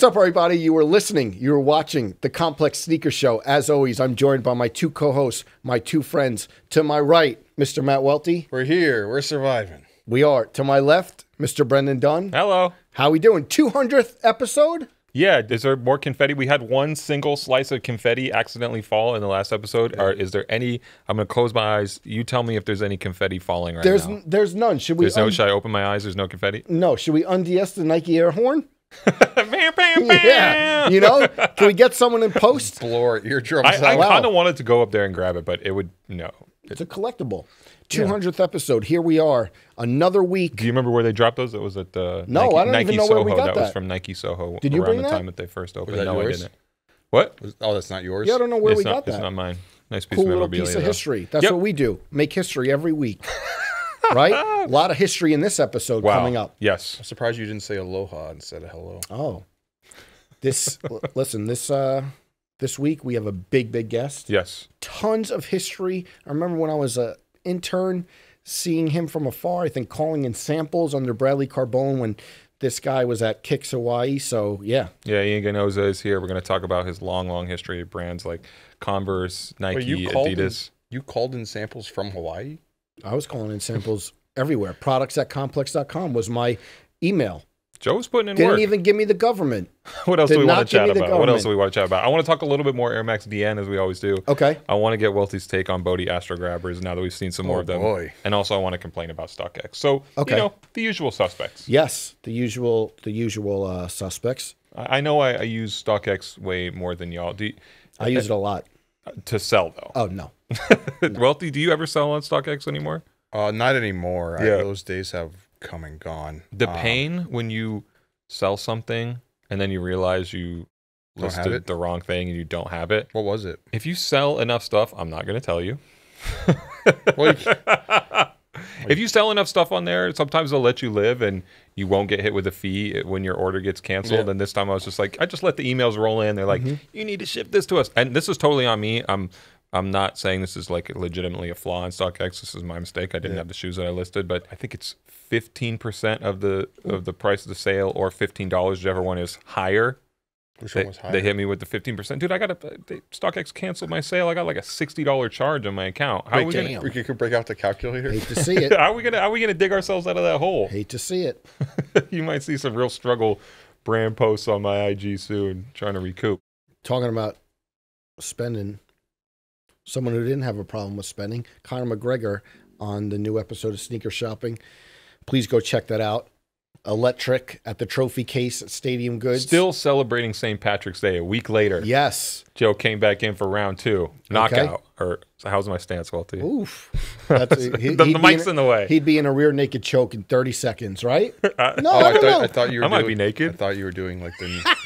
What's up, everybody? You are listening, you are watching the Complex Sneaker Show. As always, I'm joined by my two co hosts, my two friends. To my right, Mr. Matt Welty. We're here. We're surviving. We are. To my left, Mr. Brendan Dunne. Hello. How we doing? 200th episode? Yeah, is there more confetti? We had one single slice of confetti accidentally fall in the last episode. Or is there any? I'm gonna close my eyes. You tell me if there's any confetti falling right There's now. n- there's none. Should we There's no. Should I open my eyes? There's no confetti. no, should we unds the Nike Air Horn? bam, bam, bam. Yeah. You know? Can we get someone in post? Blow our eardrums I, I out. Wow. kind of wanted to go up there and grab it, but it would no. It's a collectible. 200th episode. Here we are. Another week. Do you remember where they dropped those? It was at the No, Nike, I don't Nike even know where Soho. we got that That was from Nike Soho. Did you around bring the that? time that they first opened? that no, yours? I didn't. What? Was- Oh, that's not yours. Yeah, I don't know where it's we not, got It's not mine. Nice piece cool of little memorabilia. piece of though. history. That's Yep. what we do. Make history every week. right? A lot of history in this episode Wow. coming up. Yes. I'm surprised you didn't say aloha instead of hello. Oh. This l- listen, this uh this week we have a big big guest. Yes. Tons of history. I remember when I was a intern seeing him from afar, I think calling in samples under Bradley Carbone when this guy was at Kicks Hawaii. So yeah. Yeah, Ian Ginoza is here. We're going to talk about his long, long history of brands like Converse, Nike, Wait, you called in, Adidas. you called in samples from Hawaii. I was calling in samples everywhere. Products at complex.com was my email. Joe was putting in Didn't work. even give me the government. what else did do we want to chat about? What else do we want to chat about? I want to talk a little bit more Air Max DN as we always do. Okay. I want to get Welty's take on Bode Astro Grabbers now that we've seen some more Oh, of them. boy. And also, I want to complain about StockX. So, Okay. you know, the usual suspects. Yes, the usual the usual uh, suspects. I, I know I, I use StockX way more than y'all. Do you, I use it a lot. To sell though. Oh no. Welty. do you ever sell on StockX anymore? Uh, not anymore. I, those days have come and gone. The Um, pain when you sell something and then you realize you Don't have listed it? the wrong thing and you don't have it. What was it? If you sell enough stuff, I'm not going to tell you. Well, you- if you sell enough stuff on there, sometimes they'll let you live and you won't get hit with a fee when your order gets canceled. Yeah. And this time I was just like, I just let the emails roll in. They're like, mm-hmm. you need to ship this to us. And this is totally on me. I'm I'm not saying this is like legitimately a flaw in StockX. This is my mistake. I didn't have the shoes that I listed, but I think it's 15% of the of the price of the sale or $15, whichever one is higher. Which They, one was higher? they hit me with the 15%. Dude, I got a they, StockX canceled my sale. I got like a $60 charge on my account. How are we Wait, gonna we could break out the calculator. Hate to see it. how are we gonna how are we gonna dig ourselves out of that hole? Hate to see it. you might see some real struggle brand posts on my IG soon, trying to recoup. Talking about spending. Someone who didn't have a problem with spending, Conor McGregor on the new episode of Sneaker Shopping. Please go check that out. Electric at the trophy case at Stadium Goods. Still celebrating St. Patrick's Day a week later. Yes. Joe came back in for round two, knockout. Or how's my stance, Welty? Oof. That's, he, the the mic's in, in the way. He'd be in a rear naked choke in 30 seconds, right? Uh, no, Oh, I I, don't thought, know. I thought you were. I might doing, be naked. I thought you were doing like the.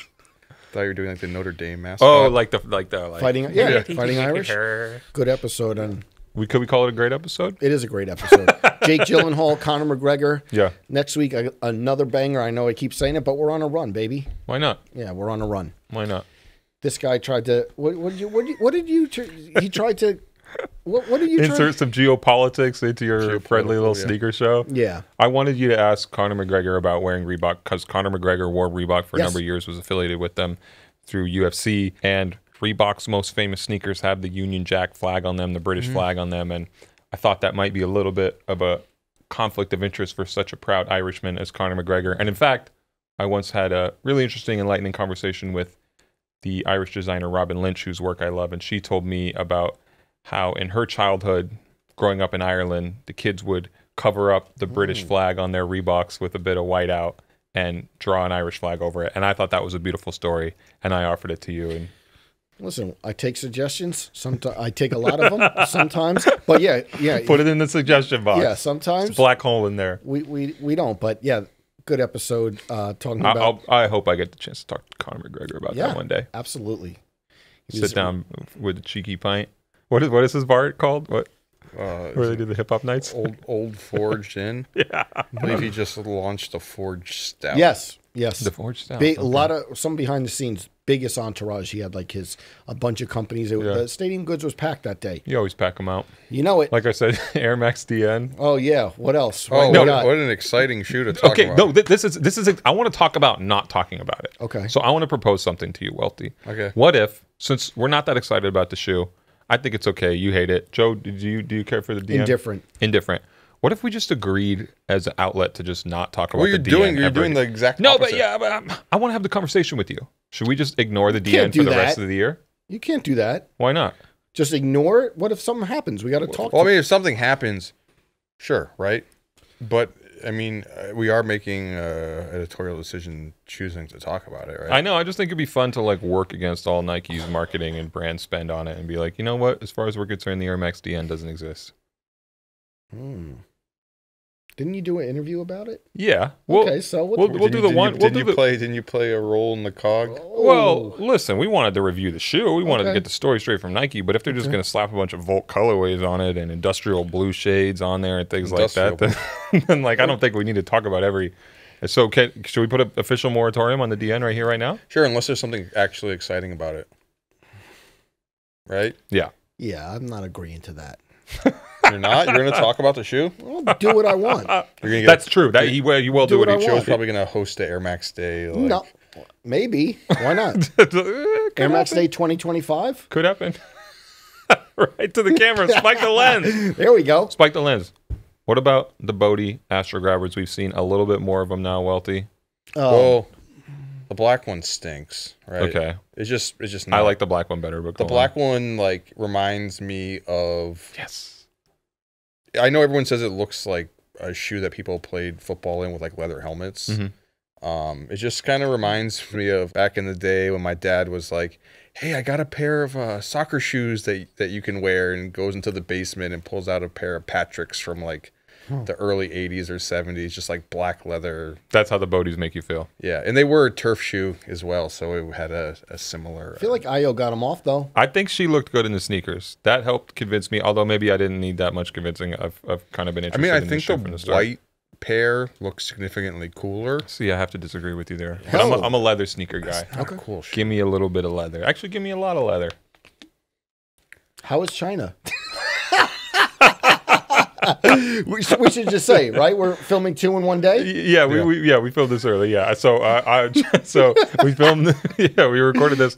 thought you were doing like the Notre Dame mascot. oh, like the like the like Fighting, yeah, fighting Irish. Good episode, and We could we call it a great episode? it is a great episode. Jake Gyllenhaal, Conor McGregor. Yeah. Next week, another banger. I know I keep saying it, but we're on a run, baby. Why not? Yeah, we're on a run. Why not? This guy tried to. What, what did you? What did you? What did you he tried to. What, what did you? Insert some geopolitics into your friendly little yeah. sneaker show. yeah. I wanted you to ask Conor McGregor about wearing Reebok because Conor McGregor wore Reebok for a number of years, was affiliated with them through UFC, and Reebok's most famous sneakers have the Union Jack flag on them, the British mm-hmm. flag on them, and I thought that might be a little bit of a conflict of interest for such a proud Irishman as Conor McGregor. And in fact, I once had a really interesting, enlightening conversation with the Irish designer Robyn Lynch, whose work I love, and she told me about how in her childhood, growing up in Ireland, the kids would cover up the British mm. flag on their Reeboks with a bit of white out and draw an Irish flag over it. And I thought that was a beautiful story, and I offered it to you. And Listen, I take suggestions. Sometimes I take a lot of them. Sometimes, but yeah, yeah, put it in the suggestion box. yeah. It's Sometimes a black hole in there. we, we we don't. But yeah, good episode. Uh, talking I, about I'll, I hope I get the chance to talk to Conor McGregor about yeah, that one day. Absolutely. He was- Sit down with a cheeky pint. What is what is his bar called? What uh, Where they do the hip hop nights. old old forged in. yeah, I believe he just launched a forged stout. Yes, yes. The forged stout. Big, A lot of some behind the scenes, biggest entourage. He had like his a bunch of companies. It, Yeah. The stadium goods was packed that day. You always pack them out. You know it. Like I said, Air Max DN. oh yeah. What else? Oh, no, what, what an exciting shoe to talk Okay, about. no, th- this is this is. I want to talk about not talking about it. Okay. So I want to propose something to you, Welty. Okay. What if, since we're not that excited about the shoe, I think it's okay. You hate it, Joe. Did you do you care for the DN? Indifferent. Indifferent. What if we just agreed as an outlet to just not talk about Well, you're the doing DN you're ever doing the again? exact no, opposite. but yeah, but um, I want to have the conversation with you. Should we just ignore the Can't DN for do the rest of the year? You can't do that. Why not? Just ignore it. What if something happens? We got to talk. Well, I mean, if something happens, sure, right? But I mean, uh, we are making uh, editorial decision choosing to talk about it, right? I know. I just think it'd be fun to like work against all Nike's marketing and brand spend on it, and be like, you know what? As far as we're concerned, the Air Max DN doesn't exist. Hmm. Didn't you do an interview about it? Yeah. Well, okay, so what we'll- we'll do the did one- You, we'll did do you the- play? Didn't you play a role in the cog? Oh. Well, Oh. listen, we wanted to review the shoe. We wanted to get the story straight from Nike, but if they're just Okay. going to slap a bunch of Volt colorways on it and industrial blue shades on there and things like that, then, then like I don't think we need to talk about every. So, can, should we put an official moratorium on the DN right here, right now? Sure, unless there's something actually exciting about it, right? Yeah. yeah, I'm not agreeing to that. You're not. You're going to talk about the shoe. I'll do what I want. You're going to get. That's true. That he will. You will Do do, what what I he want. Probably going to host the Air Max Day. Like, no, maybe. Why not? Could Air Max happen. Day 2025. Could happen. right to the camera. Spike the lens. There we go. Spike the lens. What about the Bode Astro Grabbers? We've seen a little bit more of them now, Welty. Oh, um, Well, the black one stinks, right? Okay. It's just it's just I like the black one better, but the go on. black one. Like reminds me of. Yes. I know everyone says it looks like a shoe that people played football in with like leather helmets. Mhm. Um, it just kind of reminds me of back in the day when my dad was like, "Hey, I got a pair of uh, soccer shoes that that you can wear," and goes into the basement and pulls out a pair of Patrick's from like the early '80s or '70s, just like black leather. That's how the Bodes make you feel. Yeah, and they were a turf shoe as well, so it had a, a similar. I feel like uh, Io got him off though. I think she looked good in the sneakers. That helped convince me. Although maybe I didn't need that much convincing. I've, I've kind of been I interested. mean, I in think this the from the start. white pair looks significantly cooler. See, I have to disagree with you there. But I'm, a, Oh. I'm a leather sneaker guy. Not a cool shoe. Give me a little bit of leather. Actually, give me a lot of leather. How is China? we, should, we should just say, right? We're filming two in one day. Yeah, we, we yeah we filmed this early. Yeah, so uh, I so we filmed. Yeah, we recorded this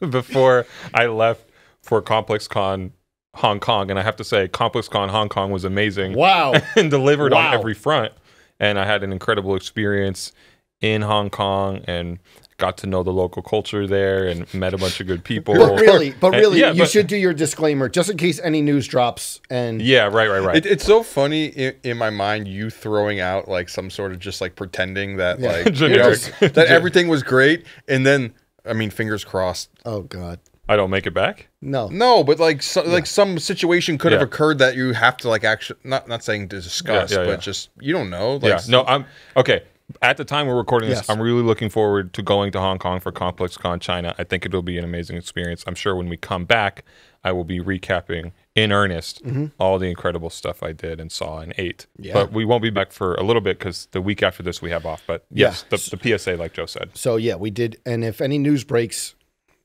before I left for Complex Con Hong Kong, and I have to say, Complex Con Hong Kong was amazing. Wow. and delivered Wow. on every front. And I had an incredible experience in Hong Kong and got to know the local culture there and met a bunch of good people. But really, but And- really, yeah, you but- should do your disclaimer just in case any news drops. And Yeah, right, right, right. It, it's so funny in, in my mind you throwing out like some sort of just like pretending that Yeah. like you Generic. know, that everything was great, and then I mean, fingers crossed. oh god, I don't make it back. no. No, but like so, like some situation could have occurred that you have to like actually not not saying to discuss, Yeah, yeah, but yeah. just you don't know. Like, yeah, no, I'm okay. At the time we're recording this, Yes. I'm really looking forward to going to Hong Kong for Complex Con China. I think it'll be an amazing experience. I'm sure when we come back, I will be recapping in earnest mm-hmm. all the incredible stuff I did and saw and ate. Yeah. But we won't be back for a little bit because the week after this we have off. But yes, Yeah. the, the PSA, like Joe said, So yeah, we did. And if any news breaks,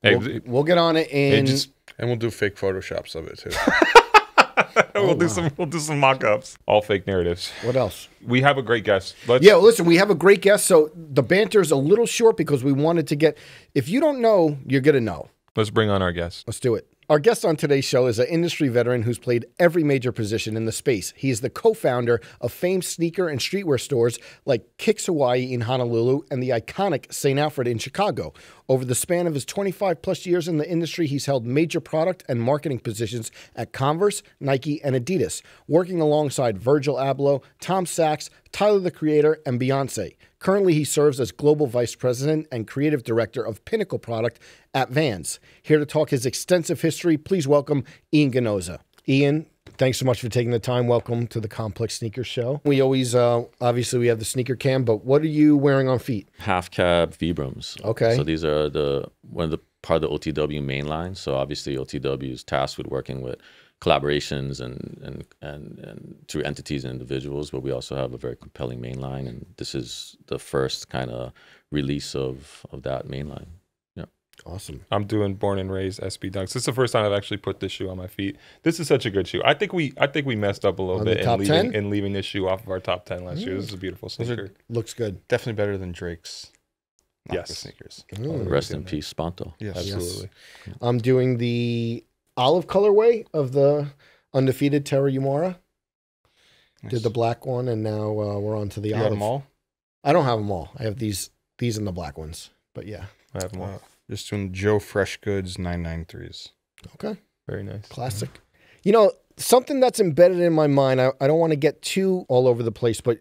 Hey, we'll, we'll get on it. it And just- and we'll do fake photoshops of it too. we'll oh, do some we'll do some mock-ups. All fake narratives. what else? We have a great guest. Let's Yeah, well, listen, we have a great guest. So the banter's a little short because we wanted to get. If you don't know, you're gonna know. let's bring on our guest. Let's do it. Our guest on today's show is an industry veteran who's played every major position in the space. He is the co founder of famed sneaker and streetwear stores like Kicks Hawaii in Honolulu and the iconic St. Alfred in Chicago. Over the span of his 25 plus years in the industry, he's held major product and marketing positions at Converse, Nike, and Adidas, working alongside Virgil Abloh, Tom Sachs, Tyler the Creator, and Beyonce. Currently, he serves as Global Vice President and Creative Director of Pinnacle Product at Vans. Here to talk his extensive history, please welcome Ian Ginoza. Ian, thanks so much for taking the time. Welcome to the Complex Sneaker Show. We always, uh, obviously, we have the sneaker cam, but what are you wearing on feet? half cab Vibrams. Okay. So these are the one of the part of the OTW main line. So obviously OTW is tasked with working with collaborations and, and and and through entities and individuals, but we also have a very compelling main line, and this is the first kind of release of of that main line. Awesome. I'm doing born and raised SB Dunks. This is the first time I've actually put this shoe on my feet. This is such a good shoe. I think we I think we messed up a little On bit top in leaving, 10? in leaving this shoe off of our top ten last year. This is a beautiful sneaker. Looks good. Definitely better than Drake's. Nocta Yes. sneakers. Mm. Rest in peace, Spanto. Yes. Absolutely. I'm doing the olive colorway of the undefeated Terra Humara. Nice. Did the black one, and now uh, we're on to the You olive. got them all? I don't have them all. I have these these and the black ones. But yeah, I have them all. Uh, just doing Joe Fresh Goods 993s. okay, Very nice. classic. You know something that's embedded in my mind. I, I don't want to get too all over the place, but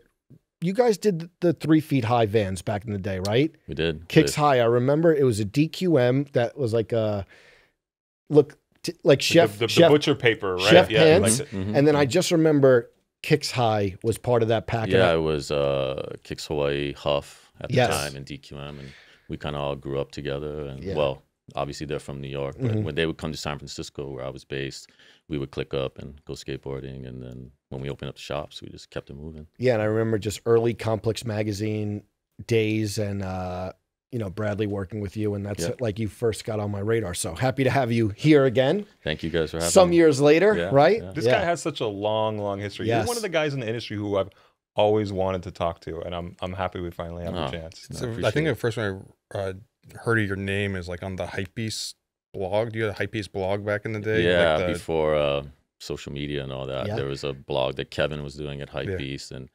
you guys did the three feet high vans back in the day, right? We did Kicks with- high. I remember it was a DQM that was like a look t- like chef the, the, the butcher paper, right? chef yeah, pants. like the- Mhm. And then I just remember Kicks High was part of that package. Yeah, it was uh, Kicks Hawaii Huf at the Yes. time and DQM, and we kind of all grew up together. And Yeah. well, obviously they're from New York, but Mhm. when they would come to San Francisco, where I was based, we would click up and go skateboarding. And then when we opened up the shops, we just kept it moving. Yeah, and I remember just early Complex magazine days and uh, you know, Bradley working with you and that's Yeah. like you first got on my radar. So happy to have you here again. Thank you guys for having me. Some me. years later, Yeah, right? yeah. This Yeah. guy has such a long, long history. You're one of the guys in the industry who I've always wanted to talk to, and I'm I'm happy we finally have Oh. a chance. No, I So I appreciate think it. the first one I uh, heard of your name is like on the Hypebeast blog. Do you have a Hypebeast blog back in the day? Yeah, Like the- before uh, social media and all that, Yeah. there was a blog that Kevin was doing at Yeah. Hypebeast, and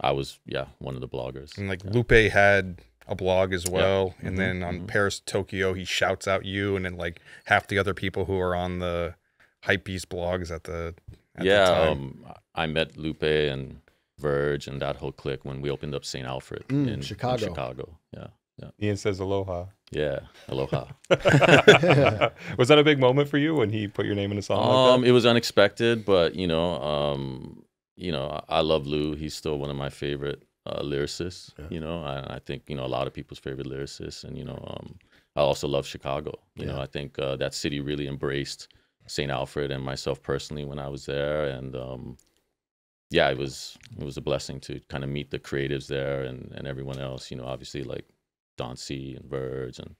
I was yeah one of the bloggers. And like Yeah. Lupe had a blog as well. And Mhm, then on mhm. Paris Tokyo, he shouts out you and then like half the other people who are on the Hypebeast blogs at the at yeah, the time. um, I met Lupe and Verge and that whole clique when we opened up St. Alfred Mm, in in Chicago. Chicago, yeah, Ian says aloha. yeah, aloha. was that a big moment for you when he put your name in a song um, like it was unexpected, but you know, um, you know, I I love Lou. He's still one of my favorite uh, lyricists. Yeah. You know, and I think you know a lot of people's favorite lyricists, and you know, um, I also love Chicago. You know, I think uh, that city really embraced St. Alfred and myself personally when I was there, and um, yeah, it was it was a blessing to kind of meet the creatives there and and everyone else. You know, obviously like Don C and Verge and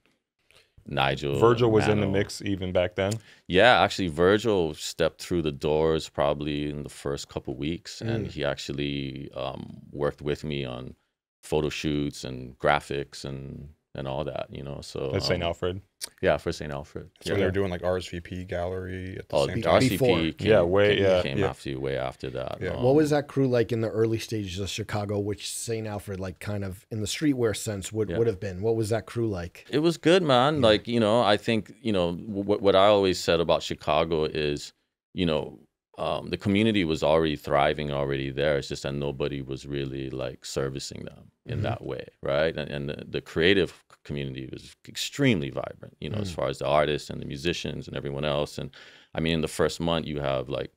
Nigel. Virgil and was in the mix even back then. Yeah, actually, Virgil stepped through the doors probably in the first couple weeks, and Mm. he actually um, worked with me on photo shoots and graphics and and all that. You know, so At St. um, Alfred. Yeah, for St. Alfred. So yeah. they were doing like RSVP gallery at the Oh, same the time. RCP Before. came, Yeah, way- came, yeah, came yeah. after you, way after that. Yeah. what was Um, that crew like in the early stages of Chicago, which St. Alfred, like kind of in the streetwear sense, would, Yeah. would have been? What was that crew like? It was good, man. Yeah. Like you know, I think you know what what I always said about Chicago is, you know, um, the community was already thriving already there. It's just that nobody was really like servicing them in Mhm. that way, right? And, and the, the creative community was extremely vibrant. You know, as Mm. far as the artists and the musicians and everyone else. And I mean, in the first month, you have like.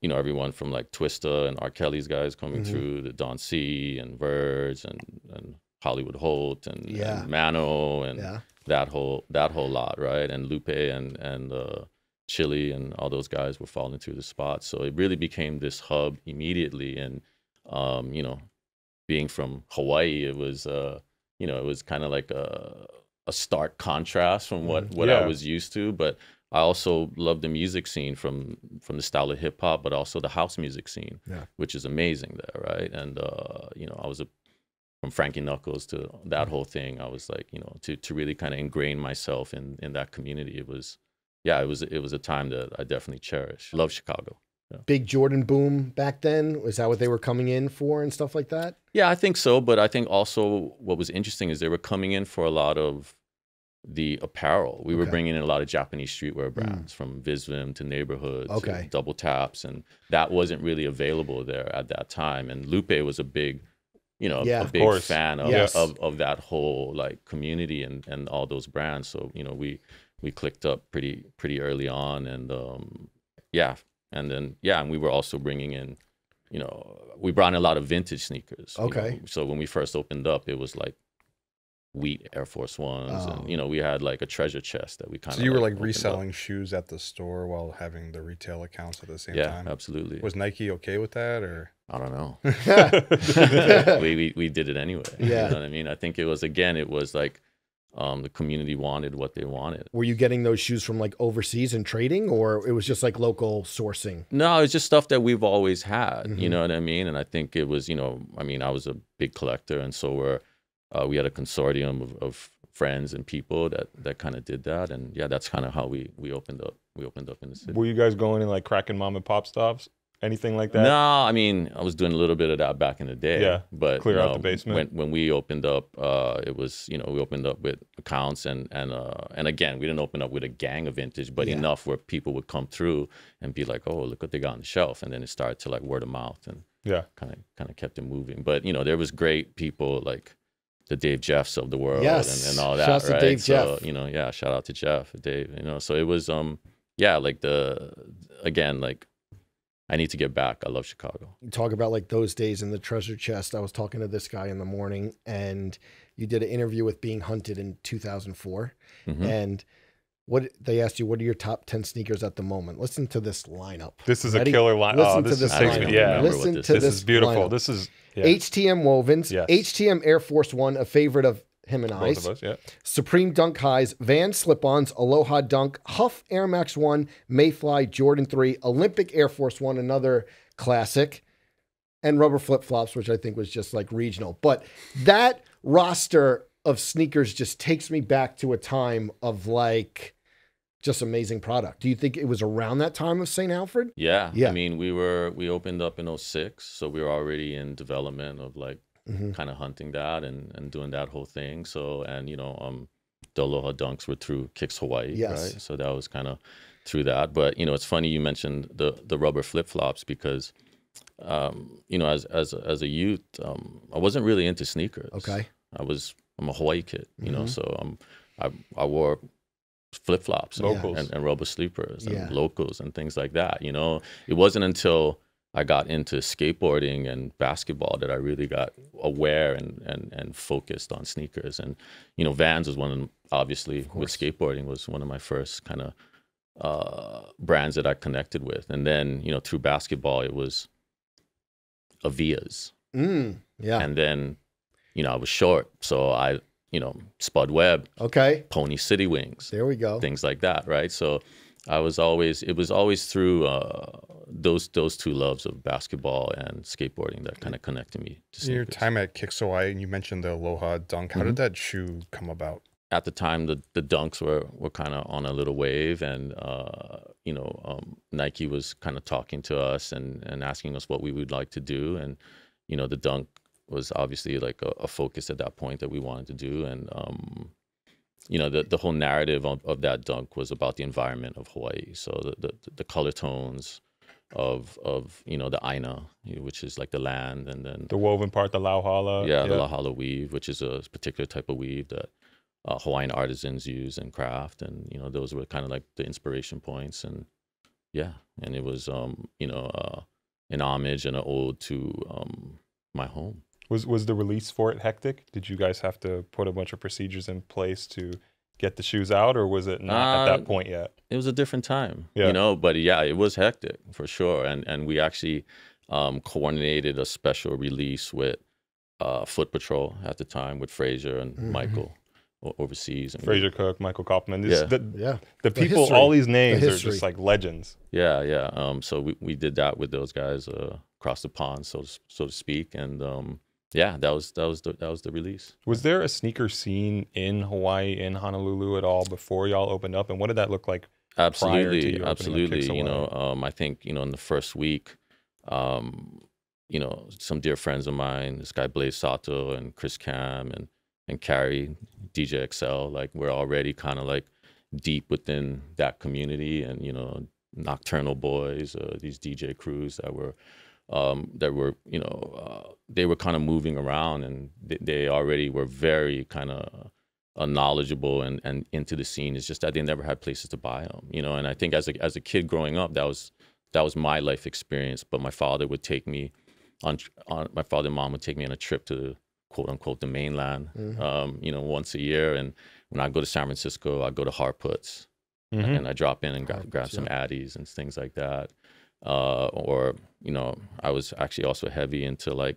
You know, everyone from like Twista and R. Kelly's guys coming Mhm. through, the Don C and Verge and, and Hollywood Holt and, Yeah. and Mano and Yeah. that whole that whole lot, right? And Lupe and and uh, Chili and all those guys were falling through the spot. So it really became this hub immediately. And um, you know, being from Hawaii, it was uh, you know, it was kind of like a a stark contrast from what Mhm. what Yeah. I was used to, but. I also love the music scene from from the style of hip hop, but also the house music scene, Yeah. which is amazing there, right? And uh, you know, I was a from Frankie Knuckles to that whole thing. I was like, you know, to to really kind of ingrain myself in in that community. It was, yeah, it was it was a time that I definitely cherish. Love Chicago. Big Jordan boom back then. Was that what they were coming in for and stuff like that? Yeah, I think so. But I think also what was interesting is they were coming in for a lot of the apparel. We were bringing in a lot of Japanese streetwear hmm. brands from Visvim to Neighborhood Okay. to Double Taps, and that wasn't really available there at that time. And Lupe was a big, you know, Yeah. a big course. fan of, Yes. of of that whole like community and and all those brands. So you know, we we clicked up pretty pretty early on, and um, yeah, and then yeah, and we were also bringing in you know, we brought in a lot of vintage sneakers. you know. Okay. So when we first opened up, it was like wheat Air Force Ones, Oh. and you know we had like a treasure chest that we kind of. So you were like reselling shoes at the store while having the retail accounts at the same Yeah, time. absolutely. Was Nike okay with that, or I don't know. we, we we did it anyway. Yeah. You know what I mean? I think it was again, it was like um, the community wanted what they wanted. Were you getting those shoes from like overseas and trading, or it was just like local sourcing? No, it's just stuff that we've always had. Mhm. You know what I mean? And I think it was, you know, I mean, I was a big collector, and so were uh, we had a consortium of, of friends and people that that kind of did that, and yeah, that's kind of how we we opened up. We opened up in the city. Were you guys going and like cracking mom and pop stops? Anything like that? No, I mean, I was doing a little bit of that back in the day. Yeah, but clear out know, the basement. When when we opened up, uh, it was you know we opened up with accounts and and uh, and again we didn't open up with a gang of vintage, but Yeah. enough where people would come through and be like, oh, look what they got on the shelf, and then it started to like word of mouth and Yeah. kind of kind of kept it moving. But you know there was great people like the Dave Jeffs of the world Yes. and, and all that. Shouts to right? Dave so, Jeff. You know, yeah, shout out to Jeff, Dave. You know, so it was um yeah like the again like. I need to get back. I love Chicago. You talk about like those days in the treasure chest. I was talking to this guy in the morning, and you did an interview with Being Hunted in 2004, Mhm. and what they asked you, what are your top 10 sneakers at the moment? Listen to this lineup. This is Ready? a killer line. Listen Oh, to this, this takes lineup. me. Yeah. Listen this to This, this is beautiful. lineup. This is yeah, HTM Wovens, Yes. HTM Air Force One, a favorite of him and both of us. Yeah. Supreme Dunk Highs, Van Slip-Ons, Aloha Dunk, Huf Air Max 1, Mayfly, Jordan 3, Olympic Air Force 1, another classic, and rubber flip-flops, which I think was just like regional. But that roster of sneakers just takes me back to a time of like just amazing product. Do you think it was around that time of St. Alfred? Yeah. Yeah. I mean, we were we opened up in 06, so we were already in development of like Mhm. kind of hunting that and and doing that whole thing. So and you know, um the Aloha Dunks were through Kicks Hawaii, Yes. right? So that was kind of through that. But you know, it's funny you mentioned the the rubber flip flops because um, you know, as as a- as a youth, um, I wasn't really into sneakers. Okay. I was I'm a Hawaii kid, you know, Mhm. so um, I I wore flip flops and, and, and rubber sleepers and Yeah. locals and things like that. You know, it wasn't until I got into skateboarding and basketball that I really got aware and and and focused on sneakers. And you know, Vans was one of them, obviously with skateboarding was one of my first kind of uh, brands that I connected with. And then you know, through basketball, it was Avias Mm, yeah. and then you know I was short, so I you know Spud Webb, Okay. Pony City Wings, There we go. things like that, right? So I was always it was always through uh, those those two loves of basketball and skateboarding that kind of connected me to your time at Kicks Hawaii, and you mentioned the Aloha Dunk. How did Mm-hmm. that shoe come about? At the time, the the dunks were were kind of on a little wave, and uh, you know um, Nike was kind of talking to us and and asking us what we would like to do, and you know the dunk was obviously like a, a focus at that point that we wanted to do, and um, you know the the whole narrative of, of that dunk was about the environment of Hawaii, so the the, the color tones of of you know the aina, which is like the land, and then The woven part, the lauhala. yeah, the lauhala weave, which is a particular type of weave that uh, Hawaiian artisans use and craft, and you know those were kind of like the inspiration points, and yeah, and it was um you know uh, an homage and an ode to um my home. Was was the release for it hectic? Did you guys have to put a bunch of procedures in place to get the shoes out, or was it not at Uh, that point yet? It was a different time, Yeah. you know, but yeah, it was hectic for sure, and and we actually um, coordinated a special release with uh, Foot Patrol at the time with Fraser and Mhm. Michael o- overseas. And we- Fraser Cook, Michael Kopelman. This, Yeah. the, Yeah. the The people, history. all these names are just like legends. Yeah, yeah. Um, so we, we did that with those guys uh, across the pond, so to, so to speak, and um, yeah, that was that was the that was the release. Was there a sneaker scene in Hawaii, in Honolulu at all before y'all opened up? And what did that look like? you Absolutely, up absolutely. You know, um, I think you know in the first week, um, you know, some dear friends of mine, this guy Blaze Sato and Chris Cam and and Carrie DJ XL, like we're already kind of like deep within that community, and you know, Nocturnal Boys, uh, these DJ crews that were um, that were you know uh, they were kind of moving around, and they, they already were very kind of uh, knowledgeable and, and into the scene. It's just that they never had places to buy them, you know. And I think as a as a kid growing up, that was that was my life experience. But my father would take me on on my father and mom would take me on a trip to quote unquote the mainland, Mhm. um, you know, once a year. And when I go to San Francisco, I go to Harputs Mhm. and I drop in and grab, grab some Addies and things like that. Uh, or you know, I was actually also heavy into like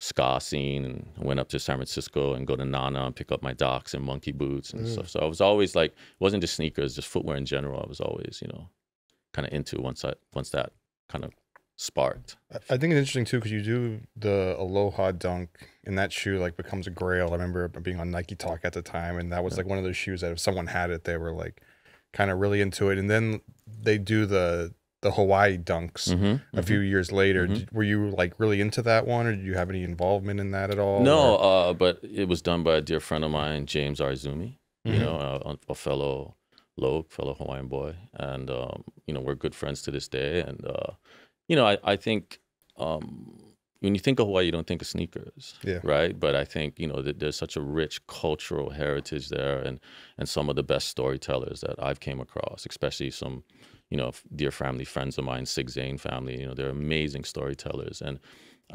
ska scene and went up to San Francisco and go to Nana and pick up my docs and monkey boots and Mm. stuff. So I was always like, it wasn't just sneakers, just footwear in general. I was always, you know, kind of into once I once that kind of sparked. I- think it's interesting too because you do the Aloha dunk, and that shoe like becomes a grail. I remember being on Nike Talk at the time, and that was Yeah. like one of those shoes that if someone had it, they were like kind of really into it. And then they do the the Hawaii dunks Mm-hmm, a few years later. Mhm. Did- were you like really into that one, or did you have any involvement in that at all? No, uh, but it was done by a dear friend of mine, James Arizumi. You Mhm. know, a, a fellow Loke, fellow Hawaiian boy, and um, you know we're good friends to this day. And uh, you know, I I think um, when you think of Hawaii, you don't think of sneakers, Yeah. right? But I think you know that there's such a rich cultural heritage there, and and some of the best storytellers that I've came across, especially some. You know, dear family friends of mine, Sig Zane family. You know, they're amazing storytellers, and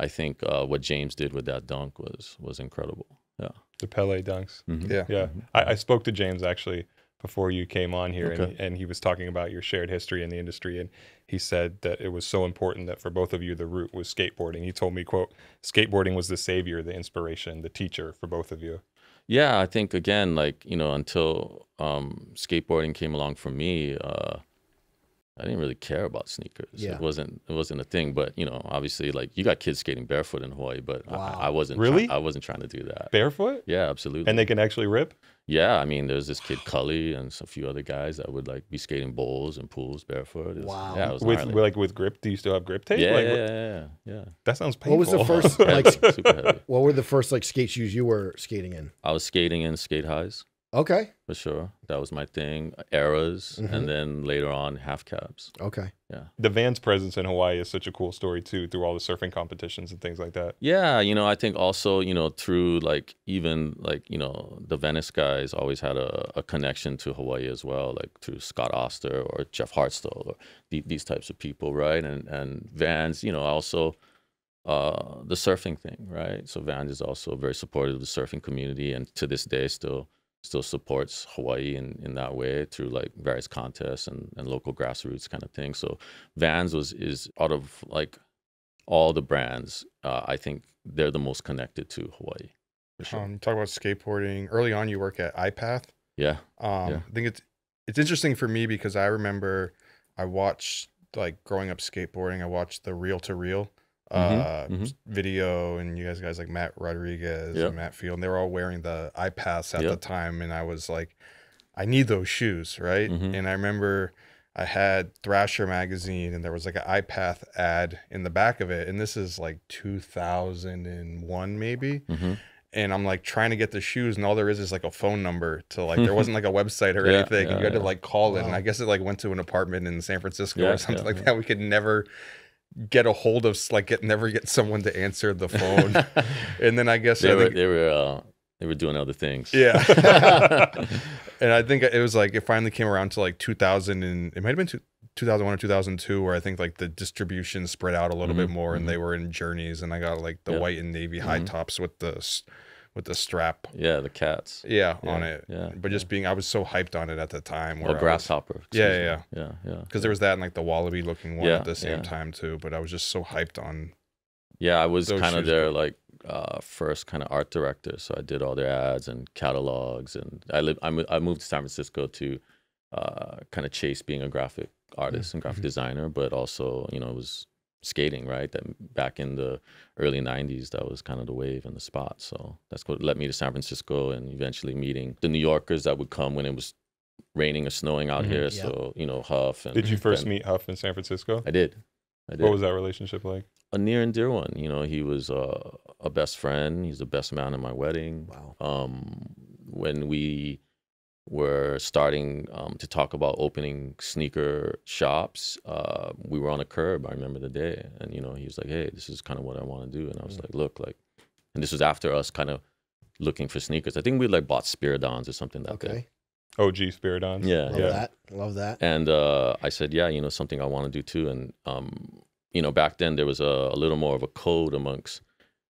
I think uh, what James did with that dunk was was incredible. Yeah. The Pele dunks. Mhm. Yeah. Yeah, I, I spoke to James actually before you came on here, and, Okay. and he was talking about your shared history in the industry, and he said that it was so important that for both of you the root was skateboarding. He told me, "quote Skateboarding was the savior, the inspiration, the teacher for both of you." Yeah, I think again, like you know, until um, skateboarding came along for me, uh, I didn't really care about sneakers. Yeah. It wasn't it wasn't a thing. But you know, obviously, like you got kids skating barefoot in Hawaii, but Wow. I, I wasn't try- Really? I wasn't trying to do that. Barefoot, Yeah, absolutely. and they can actually rip. yeah, I mean, there's this kid Cully and a few other guys that would like be skating bowls and pools barefoot. It was- Wow. Yeah, it was with gnarly. like with grip. Do you still have grip tape? yeah, like, yeah, yeah, yeah, yeah. That sounds painful. What was the first like? super heavy. What were the first like skate shoes you were skating in? I was skating in skate highs. Okay, for sure. That was my thing. Eras, Mhm. and then later on half cabs. okay. Yeah, the Vans presence in Hawaii is such a cool story too, through all the surfing competitions and things like that. yeah. You know, I think also you know through like even like you know the Venice guys always had a, a connection to Hawaii as well, like through Scott Oster or Jeff Hartsel or the, these types of people, right? And and Vans, you know, also. Uh, the surfing thing, right? So Vans is also very supportive of the surfing community, and to this day, still still supports Hawaii in, in that way through like various contests and, and local grassroots kind of thing. So Vans was is out of like all the brands, uh, I think they're the most connected to Hawaii. Sure. Um, talk about skateboarding. Early on, you work at iPath. yeah. Um, Yeah. I think it's it's interesting for me because I remember I watched like growing up skateboarding. I watched the reel to reel uh mhm. video, and you guys guys like Matt Rodriguez Yep. and Matt Field, and they were all wearing the iPaths at the time, and I was like, I need those shoes, right? Mhm. And I remember. I had Thrasher magazine and there was like an iPath ad in the back of it. And this is like 2001, maybe hmm and I'm like trying to get the shoes, and all there is is like a phone number to like there wasn't like a website or Yeah, anything, and yeah, you had to like call it. And I guess it like went to an apartment in San Francisco Yeah, or something yeah, like yeah. that. We could never get a hold of like get never get someone to answer the phone. and then I guess they I were think, they were uh, they were doing other things. yeah. and I think it was like it finally came around to like 2000 and it might have been two, 2001 or 2002 where I think like the distribution spread out a little bit Mhm, more and they were in journeys and I got like the Yeah. white and navy high Mhm. tops with the with the strap yeah, the cats. yeah, Yeah, on it. yeah, But just being, I was so hyped on it at the time. Or grasshopper. Yeah, yeah, me. yeah, yeah. Because there was that and like the wallaby looking one Yeah, at the same yeah. time too. But I was just so hyped on. Yeah, I was kind of their like uh, first kind of art director, so I did all their ads and catalogs, and I lived. I, mo- I moved to San Francisco to uh, kind of chase being a graphic artist and graphic designer, but also you know it was skating right. That back in the early '90s, that was kind of the wave and the spot. So that's what led me to San Francisco, and eventually meeting the New Yorkers that would come when it was raining or snowing out Mhm. here. Yeah. So you know Huf. And Did you first Ben- meet Huf in San Francisco? I did. I did What was that relationship like? a near and dear one. You know, he was uh, a best friend. He's the best man at my wedding. Wow. Um, when we were starting um, to talk about opening sneaker shops, uh, we were on a curb. I remember the day, and you know, he was like, "Hey, this is kind of what I want to do," and I was Mm. like, "Look, like," and this was after us kind of looking for sneakers. I think we like bought Spiridons or something that day. Okay. OG Spiridons. Yeah, Love yeah. that. Love that. And uh, I said, yeah, you know, something I want to do too. And um, you know, back then there was a, a little more of a code amongst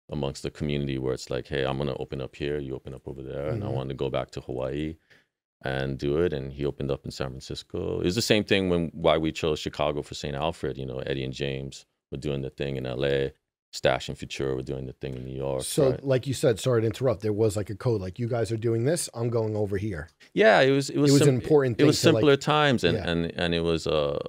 amongst the community where it's like, hey, I'm gonna open up here, you open up over there, and I Mhm. wanted to go back to Hawaii and do it. And he opened up in San Francisco. It was the same thing when why we chose Chicago for St. Alfred. You know, Eddie and James were doing the thing in L.A. Stash and Futura were doing the thing in New York. So, right? like you said, sorry to interrupt. There was like a code, like you guys are doing this. I'm going over here. yeah, it was it was, It was important It was to, like- simpler times, and Yeah. and and it was uh,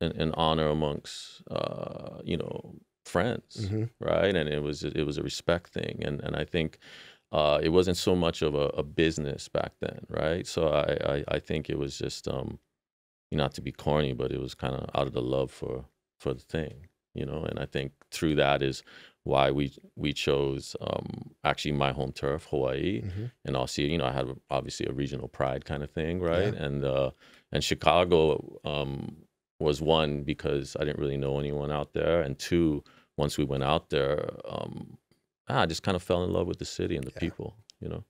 an, an honor amongst uh, you know friends. hmm right? And it was it was a respect thing, and and I think uh, it wasn't so much of a, a business back then, right? So I, I I think it was just um, not to be corny, but it was kind of out of the love for for the thing, you know. And I think through that is why we we chose um, actually my home turf, Hawaii, hmm and also you know I had obviously a regional pride kind of thing, right? And uh, and Chicago um, was one because I didn't really know anyone out there, and two, once we went out there, um, ah, I just kind of fell in love with the city and the Yeah. people, you know.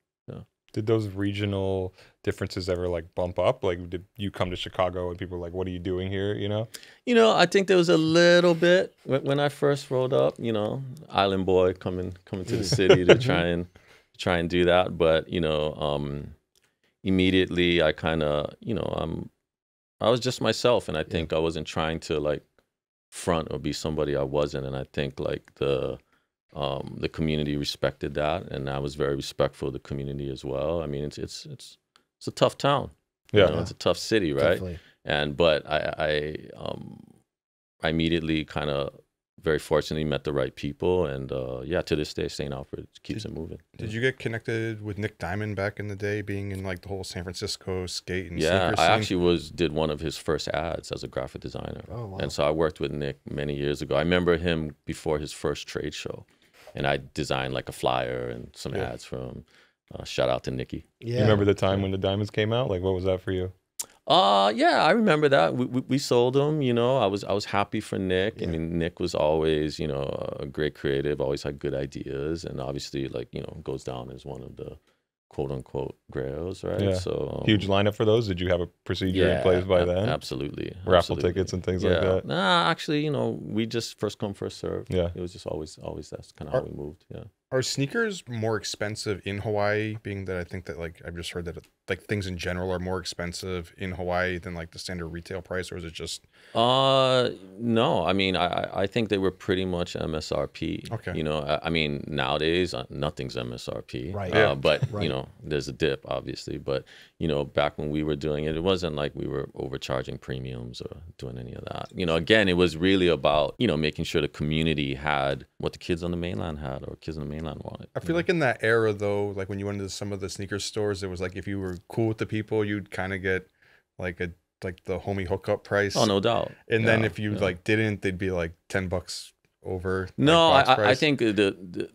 Did those regional differences ever like bump up? Like, did you come to Chicago and people were like, "What are you doing here?" You know? You know, I think there was a little bit when, when I first rolled up. You know, island boy coming coming to the city to try and try and do that, but you know, um, immediately I kind of, you know, I'm I was just myself, and I think I wasn't trying to like front or be somebody I wasn't, and I think like the um, the community respected that, and I was very respectful of the community as well. I mean, it's it's it's it's a tough town. you Yeah. know, it's a tough city, right? Definitely. and but I I um I immediately kind of very fortunately met the right people, and uh, yeah, to this day, St. Alfred keeps it moving. Did you get connected with Nick Diamond back in the day, being in like the whole San Francisco skate and Yeah, I scene? actually was did one of his first ads as a graphic designer, Oh wow. and so I worked with Nick many years ago. I remember him before his first trade show, and I designed like a flyer and some Yeah. ads for him. Uh, shout out to Nikki. yeah. You remember the time when the diamonds came out? Like, what was that for you? Uh yeah, I remember that. We, we we sold them, you know. I was I was happy for Nick. Yeah. I mean, Nick was always, you know, a great creative, always had good ideas and obviously like, you know, goes down as one of the quote unquote grails, right? Yeah. So um, Huge lineup for those. Did you have a procedure in place by then? Absolutely. Raffle absolutely. tickets and things yeah. like that. Nah, actually, you know, we just first come first serve. Yeah. It was just always always that's kind of how we moved. Yeah. Are sneakers more expensive in Hawaii? Being that I think that like I've just heard that like things in general are more expensive in Hawaii than like the standard retail price, or is it just Uh, no. I mean, I I- I think they were pretty much MSRP. Okay. You know, I, I mean, nowadays uh, nothing's MSRP. Right. Uh, Yeah. But Right. you know, there's a dip, obviously. But you know, back when we were doing it, it wasn't like we were overcharging premiums or doing any of that. You know, again, it was really about you know making sure the community had what the kids on the mainland had or kids on the mainland wanted. I feel like in that era though, like when you went into some of the sneaker stores, it was like if you were cool with the people, you'd kind of get like a like the homie hookup price. Oh, no doubt. And then if you yeah. like didn't, they'd be like ten bucks over. No, I, I, I think the the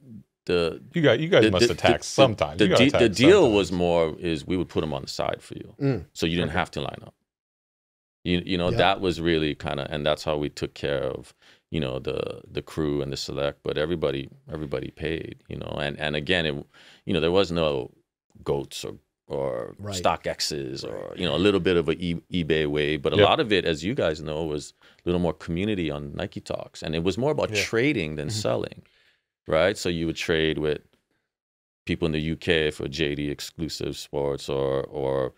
the You guys, you guys the- must the- have taxed the- sometimes. The, You gotta de- the deal sometimes. was more is we would put them on the side for you, Mm. so you didn't Okay. have to line up. You you know Yeah. that was really kind of, and that's how we took care of you know the the crew and the select, but everybody everybody paid, you know, and and again it, you know there was no goats or or Right. StockX's or you know a little bit of a e- eBay way, but a Yep. lot of it, as you guys know, was a little more community on Nike Talks, and it was more about Yeah. trading than Mhm. selling, right? So you would trade with people in the UK for JD exclusive sports or or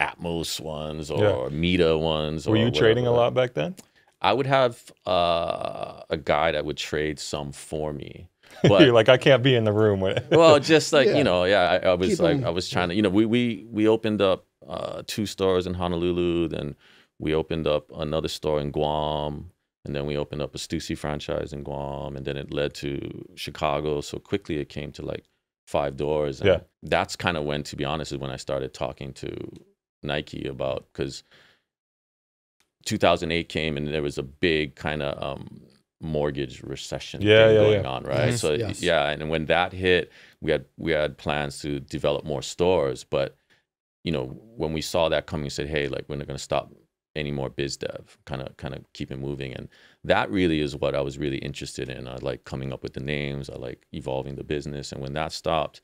Atmos ones or Yeah. Mita ones. Were or you trading a lot back then? I would have uh, a guy that would trade some for me. You're But like, I can't be in the room with. well, just like Yeah. you know, yeah, I, I was Keep like, 'em- I was trying to, you know, we we we opened up uh, two stores in Honolulu, then we opened up another store in Guam, and then we opened up a Stussy franchise in Guam, and then it led to Chicago. So quickly, it came to like five doors. And Yeah. that's kind of when, to be honest, is when I started talking to Nike about because 2008 came and there was a big kind of um, mortgage recession Yeah, thing yeah, going yeah. on, right? Yes, so yes. yeah, and when that hit, we had we had plans to develop more stores, but you know when we saw that coming, we said, hey, like we're not going to stop any more biz dev, kind of kind of keep it moving, and that really is what I was really interested in. I like coming up with the names, I like evolving the business, and when that stopped,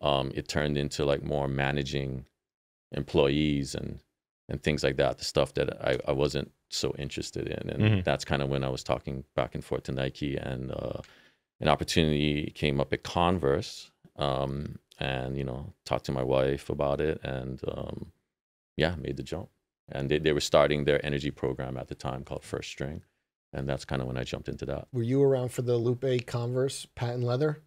um, it turned into like more managing employees and and things like that, the stuff that I, I wasn't so interested in. And Mhm. that's kind of when I was talking back and forth to Nike. And uh, an opportunity came up at Converse, um, and you know, talked to my wife about it, and um, yeah, made the jump. And they, they were starting their energy program at the time called First String, and that's kind of when I jumped into that. Were you around for the Lupe Converse patent leather?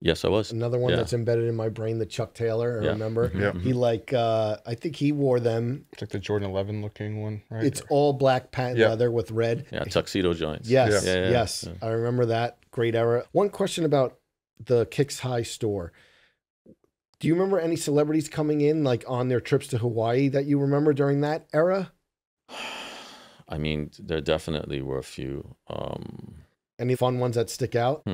Yes, I was. Another one Yeah. that's embedded in my brain, the Chuck Taylor. I Yeah. remember. Yeah. He like uh I think he wore them. It's like the Jordan 11 looking one, right? It's all black patent Yeah. leather with red. Yeah, tuxedo joints. Yes, Yeah, yeah, yes. yeah. I remember that. Great era. One question about the Kicks High store. Do you remember any celebrities coming in like on their trips to Hawaii that you remember during that era? I mean, there definitely were a few. Um, Any fun ones that stick out?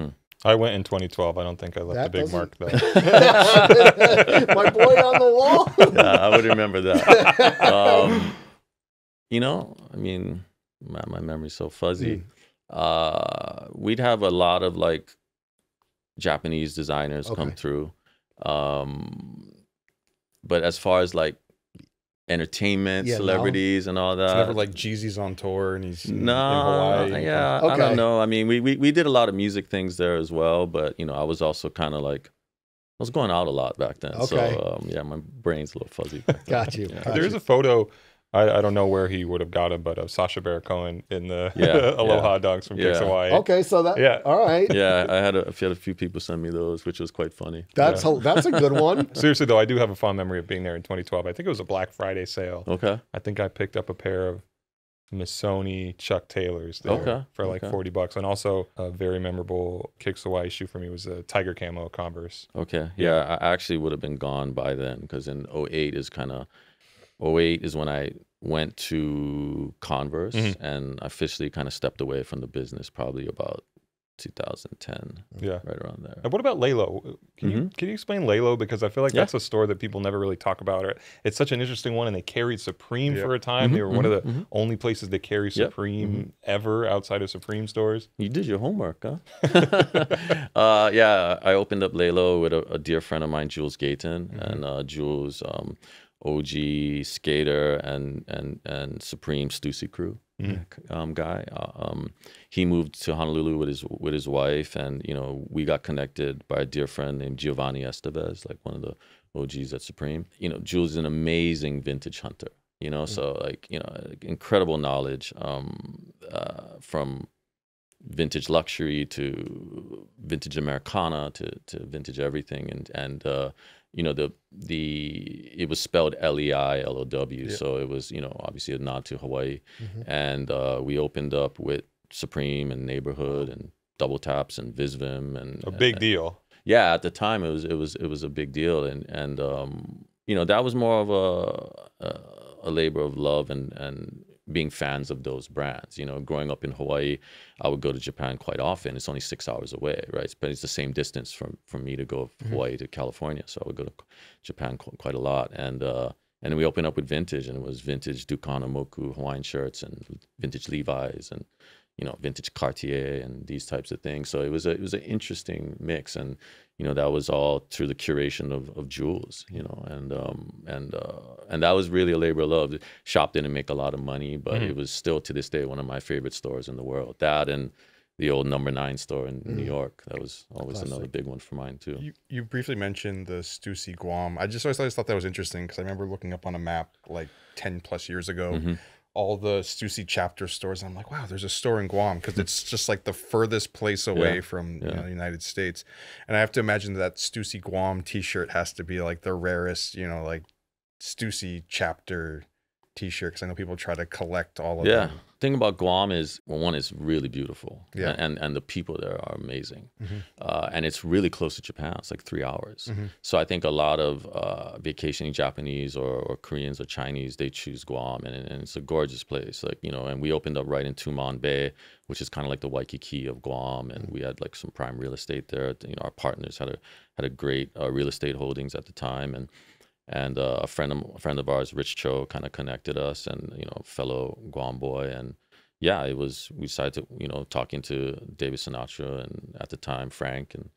I went in 2012. I don't think I left That a big doesn't- mark though. My boy on the wall. yeah, I would remember that. Um, you know, I mean, my, my memory's so fuzzy. Mm. Uh, we'd have a lot of like Japanese designers come through. Um, but as far as like entertainment, Yeah, no. celebrities, and all that, It's never like Jeezy's on tour and he's in- no, in Hawaii. yeah, I don't know. I mean, we, we we did a lot of music things there as well, but you know, I was also kind of like I was going out a lot back then. Okay. So um, yeah, my brain's a little fuzzy. Got you. Yeah. Got there is you. a photo. I, I don't know where he would have got him, but uh, of Sacha Baron Cohen in the Yeah, Aloha Dogs from Kicks Yeah. Hawaii. Okay, so that Yeah. all right. yeah, I had a, I had a few people send me those, which was quite funny. That's Yeah. a, that's a good one. Seriously though, I do have a fond memory of being there in 2012. I think it was a Black Friday sale. Okay. I think I picked up a pair of Missoni Chuck Taylors there Okay, for like okay. 40 bucks. And also a very memorable Kicks Hawaii shoe for me was a Tiger Camo Converse. Okay. Yeah, I actually would have been gone by then because in 08 is kind of 08 is when I went to Converse Mhm. and officially kind of stepped away from the business probably about 2010, Yeah. right around there. And what about Leilow? Can you can you explain Leilow because I feel like Mm-hmm. Yeah. that's a store that people never really talk about. Or it's such an interesting one, and they carried Supreme for a time. They Mhm, were one of the mhm, mhm. only places that carry Yep. Mm-hmm. Supreme ever outside of Supreme stores. You did your homework, huh? uh, yeah, I opened up Leilow with a, a dear friend of mine, Jules Gayton, Mm-hmm. and uh, Jules, um, OG skater and and and Supreme Stussy crew Mhm. um, guy. Uh, um, he moved to Honolulu with his with his wife, and you know we got connected by a dear friend named Giovanni Estevez, like one of the OGs at Supreme. You know, Jules is an amazing vintage hunter. You know, so like you know, incredible knowledge um, uh, from vintage luxury to vintage Americana to to vintage everything, and and uh, you know the the it was spelled L E I L O W, Yeah. so it was you know obviously a nod to Hawaii, Mhm. and uh, we opened up with Supreme and Neighborhood and Double Taps and Visvim and A big and- deal. yeah at the time it was it was it was a big deal and and um you know that was more of a a, a labor of love and and being fans of those brands. You know growing up in hawaii i would go to japan quite often. It's only six hours away right? But it's the same distance from from me to go from hawaii to california. So i would go to japan quite a lot. And uh and we opened up with vintage and it was vintage Duke Kahanamoku Hawaiian shirts and vintage Levi's and you know vintage Cartier and these types of things. So it was a it was an interesting mix, and you know that was all through the curation of, of Jules, you know, and um and uh, and that was really a labor of love. The shop didn't make a lot of money, but Mhm. it was still to this day one of my favorite stores in the world. That and the old Number Nine store in New Mhm. York. That was always Classic. another big one for mine too. You, you briefly mentioned the Stussy Guam. I just always, always thought that was interesting because I remember looking up on a map like 10 plus years ago, Mhm. All the Stussy chapter stores. And I'm like, wow, there's a store in Guam because it's hmm. just like the furthest place away Yeah, from you know, the United States. And I have to imagine that Stussy Guam t shirt has to be like the rarest, you know, like Stussy chapter t shirt because I know people try to collect all of Yeah. them. Thing about Guam is well, one is really beautiful. Yeah. And and the people there are amazing. Mhm. Uh, and it's really close to Japan. It's like three hours. Mhm. So I think a lot of uh, vacationing Japanese or, or Koreans or Chinese they choose Guam, and, and it's a gorgeous place. Like you know, and we opened up right in Tumon Bay, which is kind of like the Waikiki of Guam, and we had like some prime real estate there. You know, our partners had a had a great uh, real estate holdings at the time, and and uh, a friend of a friend of ours, Rich Cho, kind of connected us, and you know, fellow Guam boy, and yeah, it was we decided to you know talking to David Sinatra and at the time Frank, and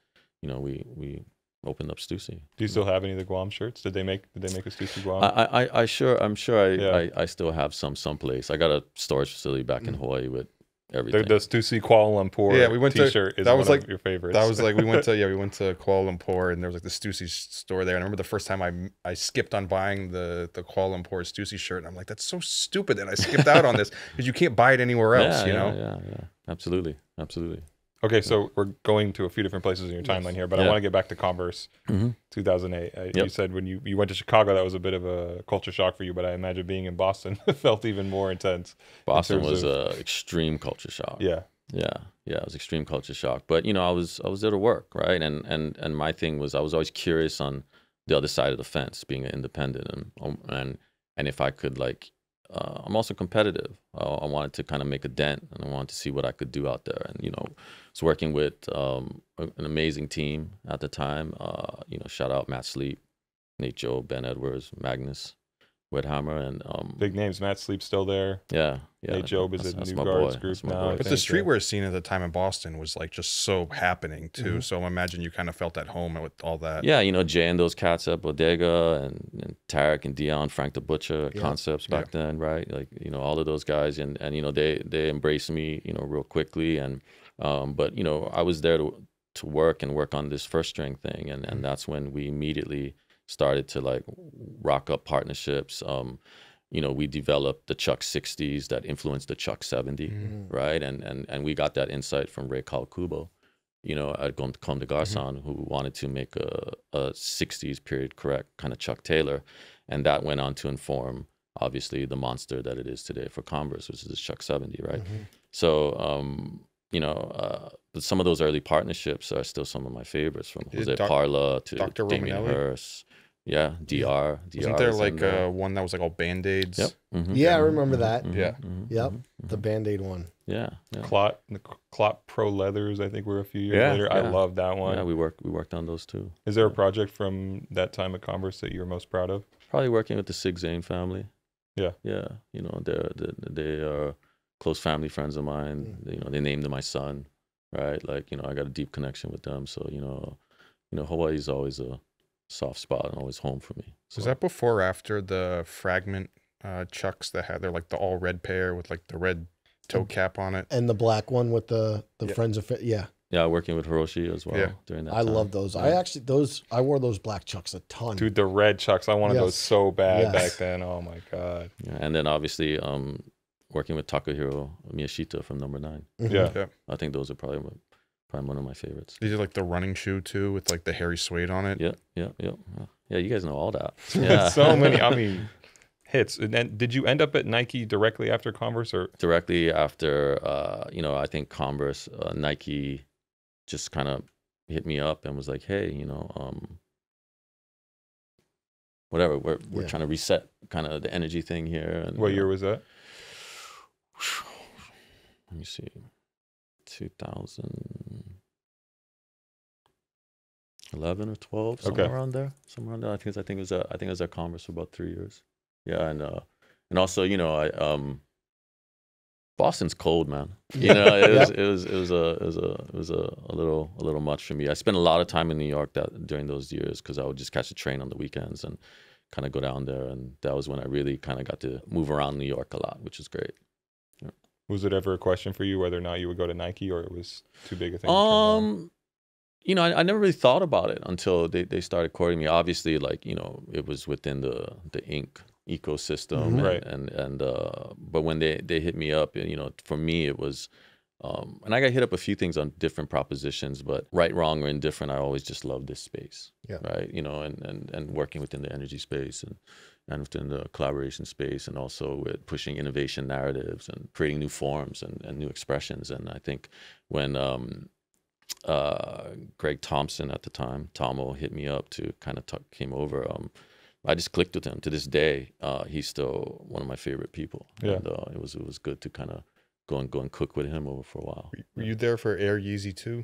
you know we we opened up Stussy. Do you still have any of the Guam shirts? Did they make Did they make a Stussy Guam? I, I, I- sure I'm sure I, Yeah. I, I still have some someplace. I got a storage facility back in Mm. Hawaii with everything. The, the Stussy Kuala Lumpur Yeah, we went to- t-shirt is that one was of like- your favorites. That was like we went to yeah we went to Kuala Lumpur and there was like the Stussy store there and I remember the first time I I skipped on buying the the Kuala Lumpur Stussy shirt and I'm like that's so stupid that I skipped out on this because you can't buy it anywhere else yeah, you yeah, know yeah, yeah, absolutely, absolutely. Okay, so we're going to a few different places in your timeline here, but I want to get back to Converse, hmm 2008. Uh, You said when you, you went to Chicago, that was a bit of a culture shock for you, but I imagine being in Boston felt even more intense. Boston terms was of- a extreme culture shock. Yeah. Yeah, yeah, it was extreme culture shock. But you know, I was I was there to work, right? And and and my thing was I was always curious on the other side of the fence, being an independent, and um, and and if I could like, uh, I'm also competitive. Uh, I wanted to kind of make a dent, and I wanted to see what I could do out there. And you know, was working with um, an amazing team at the time. Uh, you know, shout out Matt Sleep, Nate Joe, Ben Edwards, Magnus, Wedhammer, and um, Big names. Matt Sleep's still there. yeah, yeah. Nate Job is that's- at that's New Guards boy. group now, boy. But the streetwear scene at the time in Boston was like just so happening too so I imagine you kind of felt at home with all that Yeah, you know, Jay and those cats at Bodega and, and Tarek and Dion, Frank the Butcher, Yeah. Concepts back then, right? Like, you know, all of those guys and, and you know, they they embraced me, you know, real quickly and um but you know, I was there to to work and work on this first string thing and and that's when we immediately started to like rock up partnerships. Um you know, we developed the Chuck 60s that influenced the Chuck 70, Mhm. right? And and and we got that insight from Rei Kawakubo you know, at Comme des Garçons, who wanted to make a, a 60s period correct kind of Chuck Taylor. And that went on to inform, obviously, the monster that it is today for Converse, which is the Chuck 70, right? Mhm. So, um, you know, uh, but some of those early partnerships are still some of my favorites from Jose Doc- Parla to Dr. Damien Romanelli? Hirst. Yeah, DR. DR wasn't there was in like there. uh, one that was like all band-aids Yep. mhm, Yeah, I mhm, remember mhm, that. mhm, Yeah. mhm, Yep. mhm, The. Band Aid one. Yeah. Yeah. Clot, the Clot Pro Leathers, I think, were a few years Yeah, later. I love that one. Yeah, we worked we worked on those too. Is there a project from that time at Converse that you're most proud of? Probably working with the Sig Zane family. Yeah. Yeah. You know, they're, they they are close family friends of mine. You know, they named my son, right? Like, you know, I got a deep connection with them. So, you know, you know, Hawaii's always a soft spot and always home for me. So was that before or after the fragment uh chucks that had they're like the all red pair with like the red toe cap on it And the black one with the the Yeah. Friends of Fit. Yeah, yeah, working with Hiroshi as well Yeah. during that I time. love those. I actually those I wore those black chucks a ton. Dude, the red chucks. I wanted those so bad Yes. back then. Oh my god. Yeah, and then obviously um working with Takahiro Miyashita from number nine. Mhm. Yeah. I think those are probably my- probably one of my favorites. these are like the running shoe too with like the hairy suede on it Yeah, yeah, yeah. Yeah, you guys know all that. Yeah. so many. I mean, hits. And then, did you end up at Nike directly after Converse, or directly after uh, you know i think converse uh, nike just kind of hit me up and was like hey you know um whatever we're we're Yeah. trying to reset kind of the energy thing here and what you year know, was that? let me see 2011 or 12 somewhere Okay. around there somewhere around there i think i think it was uh, i think it was at converse for about three years yeah and uh and also you know i um Boston's cold, man. You know, it was, it was, it was a, it was a, it was a, a little, a little much for me. I spent a lot of time in New York that during those years because I would just catch a train on the weekends and kind of go down there, and that was when I really kind of got to move around New York a lot, which is great. Was it ever a question for you whether or not you would go to Nike, or it was too big a thing? to? Um, you know, I, I never really thought about it until they, they started courting me. Obviously, like you know, it was within the the Inc ecosystem, Mhm. and, Right. and and uh, but when they they hit me up, you know, for me it was. Um, and I got hit up a few things on different propositions, but right, wrong, or indifferent, I always just love this space, Yeah. right? You know, and, and and working within the energy space and and within the collaboration space, and also with pushing innovation narratives and creating new forms and, and new expressions. And I think when um, uh, Greg Thompson at the time, Tomo, hit me up to kind of talk, came over. Um, I just clicked with him. To this day, uh, he's still one of my favorite people. Yeah. And uh, it was it was good to kind of go and go and cook with him over for a while. were you there for air yeezy too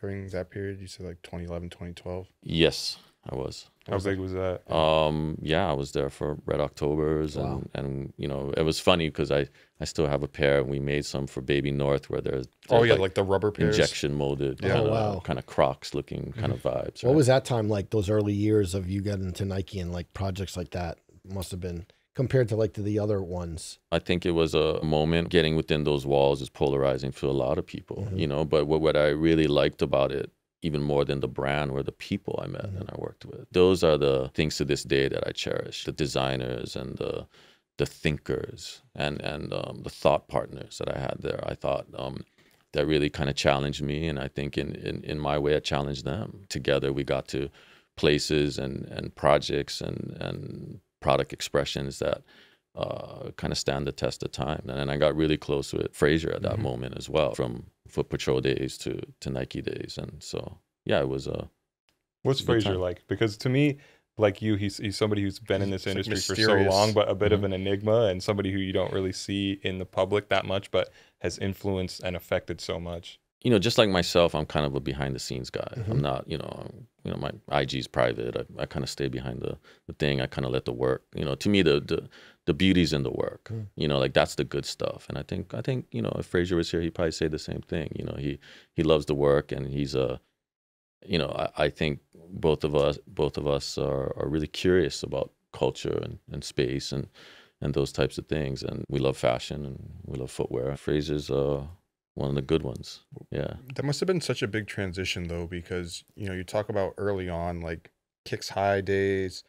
during that period you said like 2011 2012 Yes, I was. How big was that? Um, yeah, I was there for Red Octobers, Wow. and and you know it was funny because I I still have a pair, and we made some for Baby North where there's, oh there's yeah like, the rubber pairs injection molded Yeah. kind Oh, of wow. kind of Crocs looking kind of vibes. What was that time like? Those early years of you getting to Nike and like projects like that must have been compared to like to the other ones? I think it was a moment getting within those walls is polarizing for a lot of people, Mhm. you know. But what, what I really liked about it, even more than the brand, or the people I met Mhm. and I worked with. Those are the things to this day that I cherish: the designers and the the thinkers and and um, the thought partners that I had there. I thought um, that really kind of challenged me, and I think in, in in my way, I challenged them. Together, we got to places and and projects and and product expressions that uh, kind of stand the test of time. And, I got really close with Fraser at that Mhm. moment as well, from Foot Patrol days to to Nike days. And so, yeah, it was a What's It's a good Fraser like? Because to me, like you, he's he's somebody who's been in this It's, like, industry for so long, but a bit of Mhm. an enigma, and somebody who you don't really see in the public that much, but has influenced and affected so much. You know, just like myself, I'm kind of a behind the scenes guy. Mhm. I'm not, you know, I'm- you know, my IG is private. I, I kind of stay behind the, the thing. I kind of let the work, you know, to me, the, the, the beauty's in the work, Mm. you know, like that's the good stuff. And I think, I think, you know, if Fraser was here, he'd probably say the same thing. You know, he, he loves the work and he's a, you know, I, I think both of us, both of us are, are really curious about culture and, and space and, and those types of things. And we love fashion and we love footwear. Fraser's, uh, one of the good ones. Yeah. That must have been such a big transition though, because you know, you talk about early on like kicks high days,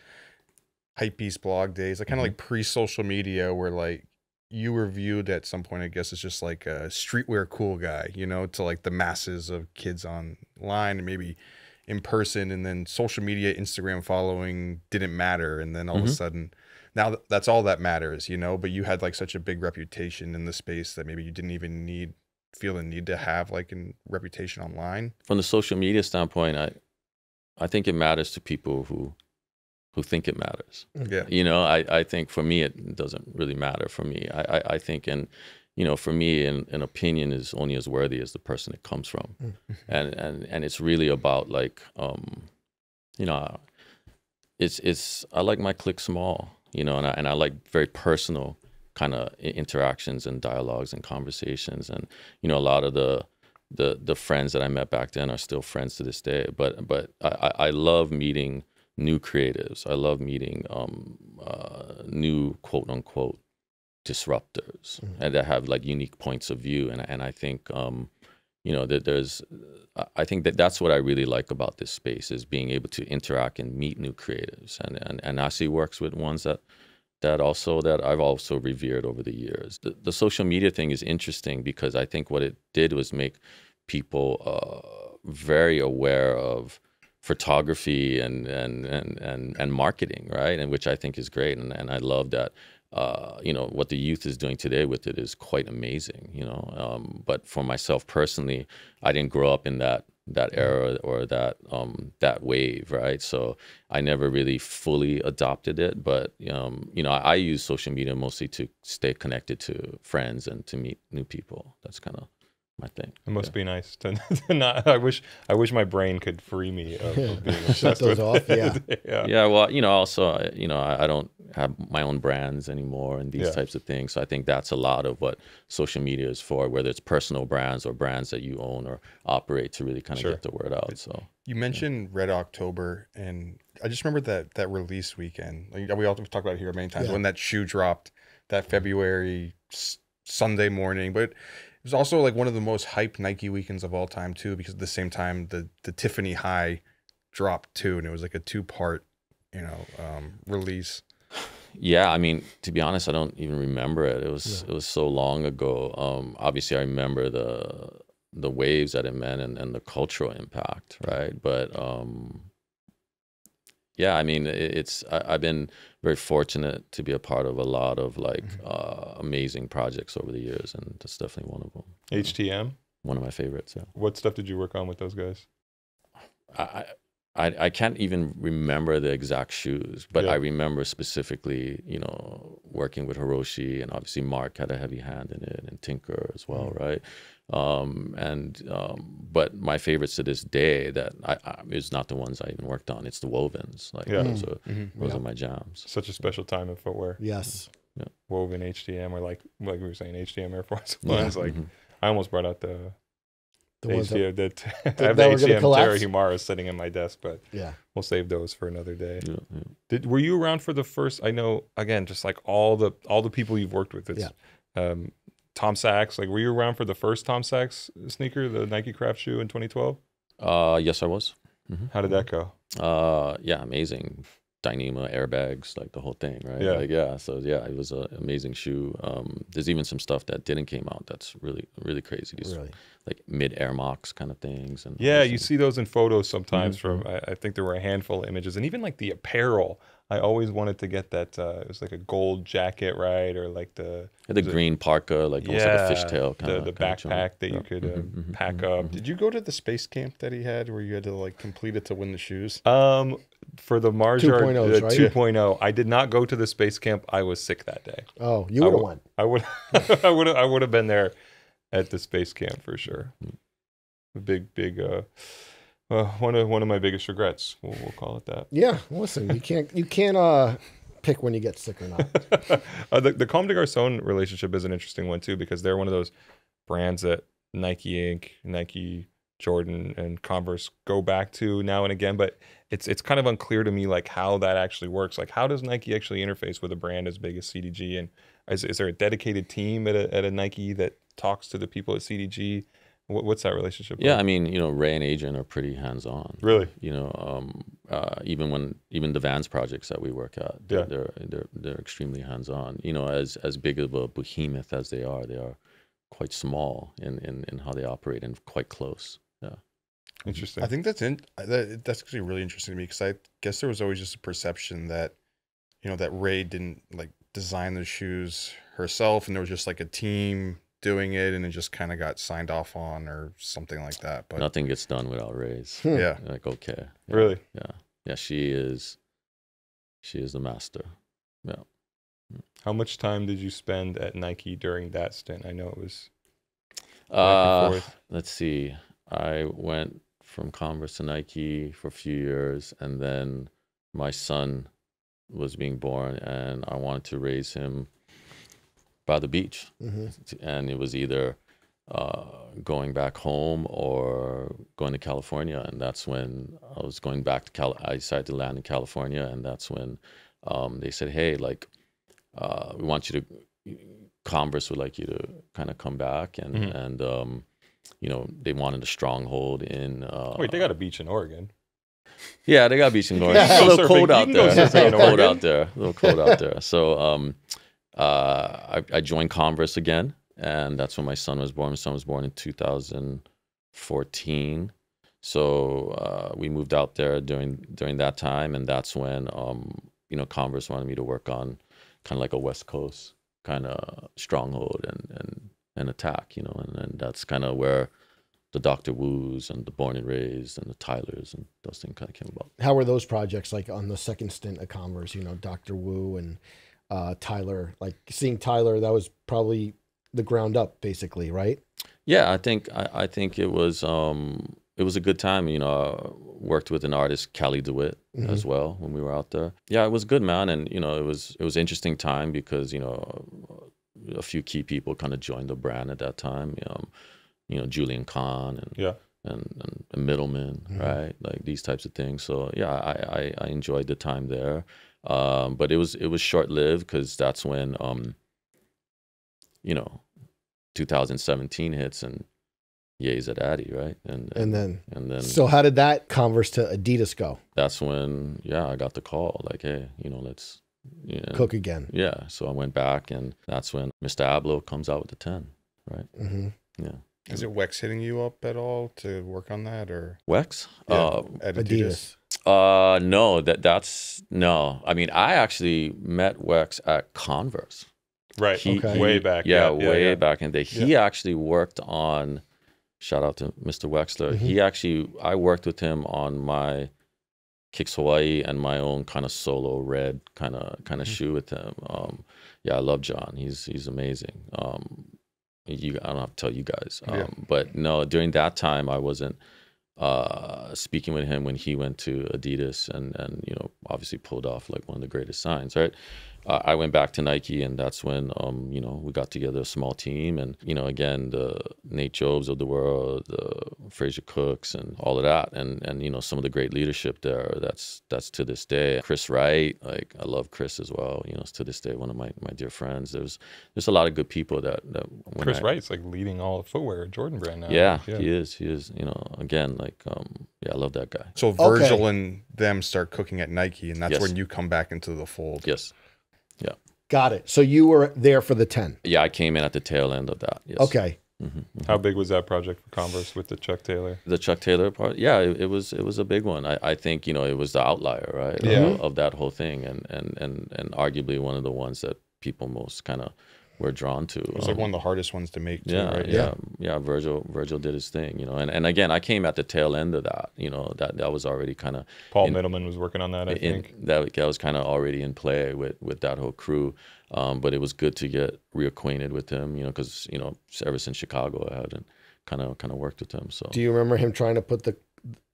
hypebeast blog days, like kind of Mhm. like pre-social media where like you were viewed at some point, I guess, as just like a streetwear cool guy, you know, to like the masses of kids online and maybe in person, and then social media, Instagram following didn't matter, and then all of a Mhm. sudden, now that's all that matters, you know. But you had like such a big reputation in the space that maybe you didn't even need feel the need to have like a reputation online. from the social media standpoint, I I think it matters to people who who think it matters. Yeah. You know, I, I think for me it doesn't really matter for me. I, I, I think and you know, for me an, an opinion is only as worthy as the person it comes from. Mm. And and and it's really about like um you know it's it's I like my click small, you know, and I and I like very personal kind of interactions and dialogues and conversations and you know a lot of the the the friends that I met back then are still friends to this day. But but I, I love meeting new creatives. I love meeting um, uh, new quote unquote disruptors Mhm. and that have like unique points of view. And and I think um, you know that there's I- think that that's what I really like about this space is being able to interact and meet new creatives. And and and Nasi works with ones that that also that I've also revered over the years. The, the social media thing is interesting because I think what it did was make people uh, very aware of photography and and and and, and marketing, right? And which I think is great, and and I love that. Uh, you know what the youth is doing today with it is quite amazing. You know, um, but for myself personally, I didn't grow up in that that era or that um, that wave, right? So I never really fully adopted it, but um, you know, I, I use social media mostly to stay connected to friends and to meet new people. That's kind of my thing. It must Yeah. be nice to, to not. I wish I wish my brain could free me of, of being Shut obsessed those with off, it. yeah. yeah. Yeah, well, you know, also, you know, I, I don't have my own brands anymore and these Yeah. types of things. So I think that's a lot of what social media is for, whether it's personal brands or brands that you own or operate to really kind of Sure. get the word out. So You mentioned Red October, and I just remember that that release weekend. Like we all talked about it here many times Yeah. when that shoe dropped that February s- Sunday morning. But it was also like one of the most hyped Nike weekends of all time too, because at the same time the the Tiffany High dropped too, and it was like a two part, you know, um, release. Yeah, I mean, to be honest, I don't even remember it. It was Yeah. it was so long ago. Um, obviously, I remember the the waves that it meant and, and the cultural impact, right? But um, yeah, I mean, it's I, I've been very fortunate to be a part of a lot of like Mm-hmm. uh, amazing projects over the years, and that's definitely one of them. HTM. One of my favorites. Yeah. What stuff did you work on with those guys? I, I I can't even remember the exact shoes, but Yeah. I remember specifically, you know, working with Hiroshi, and obviously Mark had a heavy hand in it, and Tinker as well, Mm. right? Um, and um, but my favorites to this day that I, I is not the ones I even worked on. It's the wovens. Like Yeah. those are those Yeah. are my jams. Such a special time in footwear. Yes. Woven HTM or like like we were saying HTM Air Force Yeah. Ones. Like Mhm. I almost brought out the The ones that, that, I that have the were gonna ACG? Terra Humara sitting in my desk, but yeah. we'll save those for another day. Yeah, yeah. Did were you around for the first? I know again, just like all the all the people you've worked with. It's um, Tom Sachs. Like, were you around for the first Tom Sachs sneaker, the Nike Craft shoe in 2012? Uh, yes, I was. How did that go? Uh, yeah, amazing. Dyneema airbags, like the whole thing, right? Yeah. Like, yeah. So yeah, it was an amazing shoe. Um, there's even some stuff that didn't came out that's really, really crazy. These Really. like mid air mocks kind of things. And Yeah, all you see those in photos sometimes. Mm-hmm. From I, I think there were a handful of images, and even like the apparel. I always wanted to get that. Uh, it was like a gold jacket, right, or like the the was it- green parka, like almost like a fishtail kind the, of the backpack that you could uh, Mm-hmm, pack up. Did you go to the space camp that he had where you had to like complete it to win the shoes? Um, for the Mars Yard 2.0s, uh, right? 2.0, I did not go to the space camp. I was sick that day. Oh, you would have won. I would, I would, I would have been there at the space camp for sure. Big, big, uh, uh, one of one of my biggest regrets. We'll, we'll call it that. Yeah. Listen, you can't you can't uh pick when you get sick or not. uh, the the Comme des Garçons relationship is an interesting one too because they're one of those brands that Nike Inc., Nike, Jordan, and Converse go back to now and again. But it's it's kind of unclear to me like how that actually works. Like how does Nike actually interface with a brand as big as CDG? And is, is there a dedicated team at a, at a Nike that talks to the people at CDG? What, what's that relationship? Yeah, like? I mean, you know, Rei and Adrian are pretty hands on. really. You know, um, uh, even when even the Vans projects that we work at, Yeah. they're, they're they're they're extremely hands on. You know, as as big of a behemoth as they are, they are quite small in in, in how they operate and quite close. Yeah. Interesting. I think that's in that, that's actually really interesting to me because I guess there was always just a perception that you know that Rei didn't like design the shoes herself, and there was just like a team doing it, and it just kind of got signed off on or something like that. But Nothing gets done without Rei's. Hmm. yeah, Like okay, yeah, Really? yeah, yeah. She is, she is the master. Yeah. How much time did you spend at Nike during that stint? I know it was back Uh, let's see. I went from Converse to Nike for a few years, and then my son was being born, and I wanted to raise him by the beach, hmm and it was either uh, going back home or going to California, and that's when I was going back to Cal. I decided to land in California, and that's when um, they said, "Hey, like, uh, we want you to." Converse would like you to kind of come back, and Mhm. and um, you know they wanted a stronghold in. Uh, Wait, they got a beach in Oregon. yeah, they got beach in Oregon. go It's a little surfing- cold out there. It's a little cold out there. A little cold out there. So um, uh, I, I joined Converse again, and that's when my son was born. My son was born in 2014. So uh, we moved out there during during that time, and that's when um, you know Converse wanted me to work on kind of like a West Coast kind of stronghold and and and attack, you know, and, and that's kind of where the Dr. Woos and the Born and Raised and the Tylers and those things kind of came about. How were those projects like on the second stint at Converse? You know, Doctor Wu and uh, Tyler. Like seeing Tyler, that was probably the ground up, basically, right? Yeah, I think I, I think it was um it was a good time. You know, I worked with an artist, Cali DeWitt, as well when we were out there. Yeah, it was good, man, and you know, it was it was interesting time because you know a few key people kind of joined the brand at that time. Um, you know, Julian Kahn and Yeah. and, and, Mittleman, Mhm. right? Like these types of things. So yeah, I, I, I enjoyed the time there, um, but it was it was short lived because that's when um, you know, 2017 hits and Ye's at Addy, right? And And then, and then so how did that Converse to Adidas go? that's when yeah, I got the call like, hey, you know, let's yeah, Cook again. yeah. So I went back, and that's when Mr. Abloh comes out with the 10, right? Mm-hmm. Yeah. is it Wex hitting you up at all to work on that or Wex? Yeah, Uh, at Adidas. Uh no, that that's no. I mean, I actually met Wex at Converse. Right. He- Okay. Way back. Yeah, Yeah. way yeah. back in the day. He actually worked on shout out to Mr. Wexler. He actually I worked with him on my Kicks Hawaii and my own kind of solo red kind of kind of shoe with him. Um yeah, I love John. He's he's amazing. Um you I don't have to tell you guys. Um Yeah. but no, during that time I wasn't uh speaking with him when he went to Adidas and and you know obviously pulled off like one of the greatest signs right I I went back to Nike, and that's when um, you know we got together a small team, and you know again the Nate Jobs of the world, the Fraser Cookes, and all of that, and and you know some of the great leadership there. That's that's to this day. Chris Wright, like I love Chris as well. You know, it's to this day one of my, my dear friends. There's there's a lot of good people that that when Chris I- Wright's like leading all of footwear Jordan Brand now. Yeah, he is. He is. You know, again, like um, yeah, I love that guy. So Virgil and them start cooking at Nike, and that's Yes. when you come back into the fold. Yes. Got it. So you were there for the 10. Yeah, I came in at the tail end of that. Yes. Okay. Mm-hmm, mm-hmm. How big was that project for Converse with the Chuck Taylor? the Chuck Taylor part, yeah, it, it was it was a big one. I, I think you know it was the outlier, right? Yeah. Of, of that whole thing, and and and and arguably one of the ones that people most kind of were drawn to. It was like Um, one of the hardest ones to make, too, yeah, right? yeah, yeah, Virgil Virgil did his thing, you know, and and again, I came at the tail end of that. You know, that that was already kind of Paul In- Mittleman was working on that, I in, think. that that was kind of already in play with with that whole crew. Um, but it was good to get reacquainted with him, you know, because you know ever since Chicago, I hadn't kind of kind of worked with him. So Do you remember him trying to put the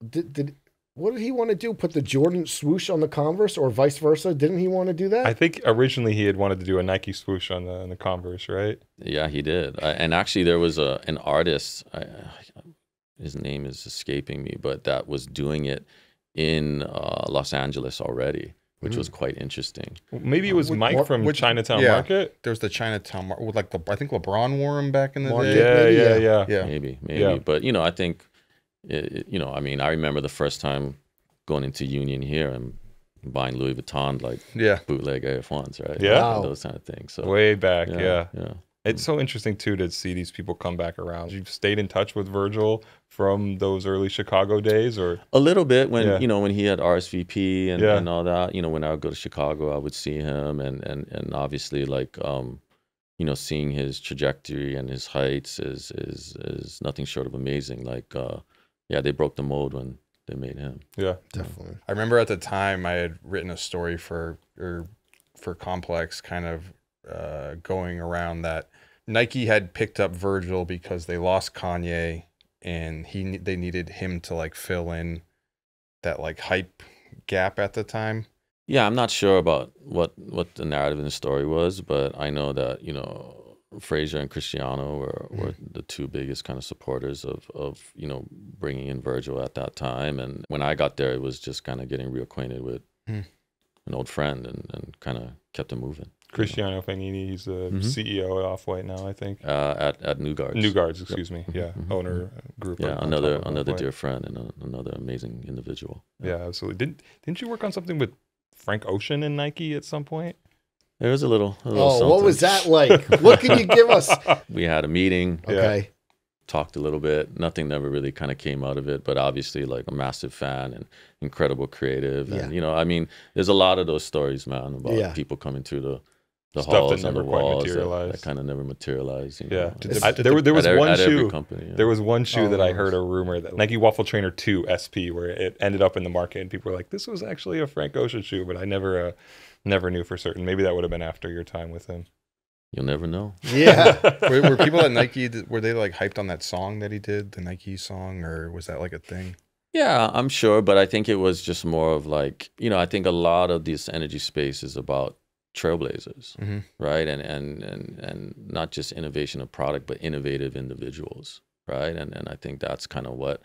did, did what did he want to do? Put the Jordan swoosh on the Converse or vice versa? Didn't he want to do that? I think originally he had wanted to do a Nike swoosh on the, on the Converse, right? Yeah, he did. I, and actually, there was a an artist. I, his name is escaping me, but that was doing it in uh, Los Angeles already, which was quite interesting. Maybe it was Which- Mike what- from which- Chinatown yeah. Market. There's the Chinatown Mar- with like the I think LeBron wore him back in the Market. day. Yeah, maybe, yeah, yeah. yeah. Yeah. Maybe, maybe. Yeah. But you know, I think, it, you know, I mean, I remember the first time going into Union here and buying Louis Vuitton like Yeah. bootleg Air ones, right? Yeah. Wow. Those kind of things. So Way back, yeah. yeah. It's so interesting too to see these people come back around. You've stayed in touch with Virgil from those early Chicago days, or A little bit when Yeah. you know when he had RSVP and, Yeah. and all that. You know, when I would go to Chicago, I would see him, and and and obviously like um, you know, seeing his trajectory and his heights is is is nothing short of amazing. Like, uh, yeah, they broke the mold when they made him. yeah, Definitely. I remember at the time I had written a story for or for Complex, kind of uh, going around that Nike had picked up Virgil because they lost Kanye, and he they needed him to like fill in that like hype gap at the time. Yeah, I'm not sure about what what the narrative in the story was, but I know that you know Fraser and Cristiano were, were the two biggest kind of supporters of of you know bringing in Virgil at that time. And when I got there, it was just kind of getting reacquainted with Hmm. an old friend and, and kind of kept it moving. Cristiano Fagnani. He's the Mhm. CEO at Off White now, I think. Uh, at at New Guards. New Guards, excuse me. Yeah, Mhm. owner uh, group. Yeah, another another dear friend and a, another amazing individual. Yeah, absolutely. Didn't didn't you work on something with Frank Ocean and Nike at some point? There was a little. A little Oh, what was that like? what can you give us? We had a meeting. Yeah. Okay. talked a little bit. Nothing never really kind of came out of it, but obviously like a massive fan and incredible creative. And Yeah. you know, I mean, there's a lot of those stories, man, about Yeah. people coming through the the Stuff that halls and never the quite walls that, materialized. that kind of never materialized. You Yeah, know. Did the- I, there, the- there was at, one at shoe. company. yeah. There was one shoe Oh, that I heard a rumor that Nike Waffle Trainer 2 SP, where it ended up in the market, and people were like, "This was actually a Frank Ocean shoe," but I never, uh, never knew for certain. Maybe that would have been after your time with him. You'll never know. Yeah. were, were people at Nike were they like hyped on that song that he did, the Nike song, or was that like a thing? Yeah, I'm sure, but I think it was just more of like, you know, I think a lot of this energy space is about trailblazers, Mhm. right? And and and and not just innovation of product, but innovative individuals, right? And and I think that's kind of what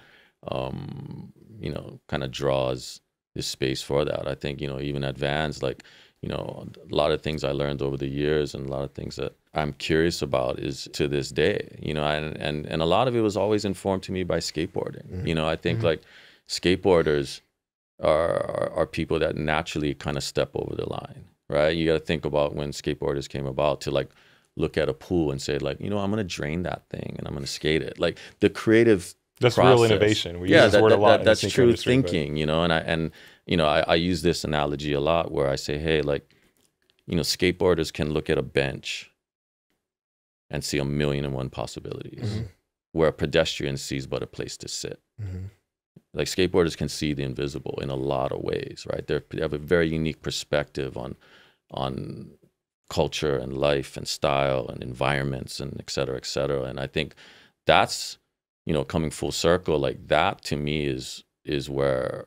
um, you know, kind of draws this space for that. I think, you know, even at Vans, like, you know, a lot of things I learned over the years and a lot of things that I'm curious about is to this day, you know, and and, and a lot of it was always informed to me by skateboarding. Mm-hmm. You know, I think mm-hmm. like skateboarders are, are are people that naturally kind of step over the line, right? You got to think about when skateboarders came about to like look at a pool and say like, you know, I'm gonna drain that thing and I'm gonna skate it. Like the creative That's real innovation. We yeah, use this that, a that- lot. that- in that's true industry, but- thinking, you know. And I and you know I, I use this analogy a lot where I say, hey, like, you know, skateboarders can look at a bench and see a million and one possibilities, Mhm. where a pedestrian sees but a place to sit. Mhm. Like skateboarders can see the invisible in a lot of ways, right? They're, they have a very unique perspective on on culture and life and style and environments and et cetera, et cetera. And I think that's you know coming full circle like that to me is is where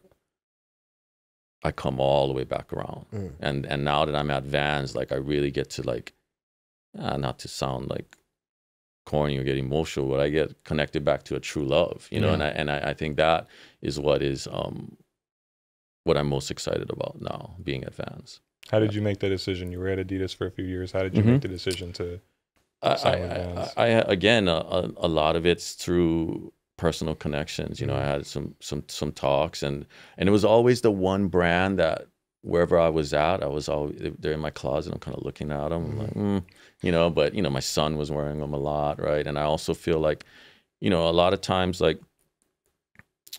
I come all the way back around. Mm. And and now that I'm at Vans, like I really get to like, uh, not to sound like corny or get emotional, but I get connected back to a true love, you know. Yeah. And I and I, I think that is what is um what I'm most excited about now, being at Vans. How did you make the decision? You were at Adidas for a few years. How did you Mhm. make the decision to? I, I, I, again, a, a, lot of it's through personal connections. You know, I Mm-hmm. had some some some talks, and and it was always the one brand that wherever I was at, I was always they're in my closet. I'm kind of looking at them, I'm like, mm, you know. But you know, my son was wearing them a lot, right? And I also feel like, you know, a lot of times, like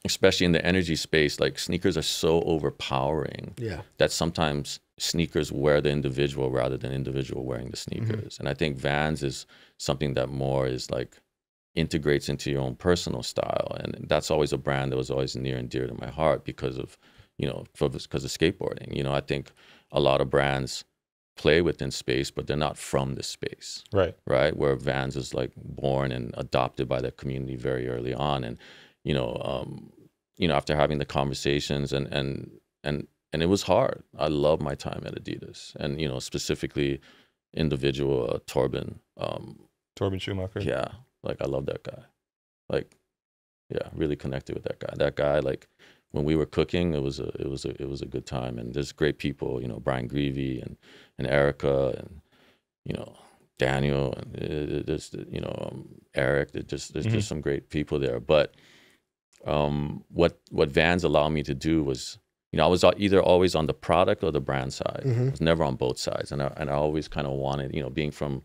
especially in the energy space, like sneakers are so overpowering Yeah. that sometimes sneakers wear the individual rather than individual wearing the sneakers. And I think Vans is something that more is like integrates into your own personal style. And that's always a brand that was always near and dear to my heart because of, you know, for because of skateboarding. You know, I think a lot of brands play within space, but they're not from the space Right. right? Where Vans is like born and adopted by the community very early on, and you know, um, you know, after having the conversations and and and and it was hard. I love my time at Adidas, and you know, specifically individual uh, Torben. Um, Torben Schumacher. yeah, like I love that guy. Like, yeah, really connected with that guy. That guy, like, when we were cooking, it was a it was a it was a good time. And there's great people, you know, Brian Grevy and and Erica and you know Daniel and it, it, there's you know um, Eric. There's just there's Mhm. just some great people there. But um, what what Vans allowed me to do was. You know, I was either always on the product or the brand side. Mhm. I was never on both sides, and I, and I always kind of wanted, you know, being from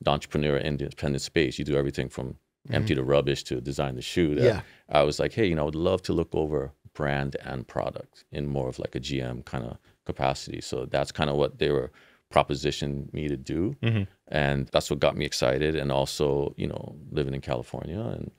the entrepreneur independent space, you do everything from empty the rubbish to design the shoe. that Yeah. I was like, hey, you know, I would love to look over brand and product in more of like a GM kind of capacity. So that's kind of what they were propositioned me to do. Mhm. And that's what got me excited. And also, you know, living in California and,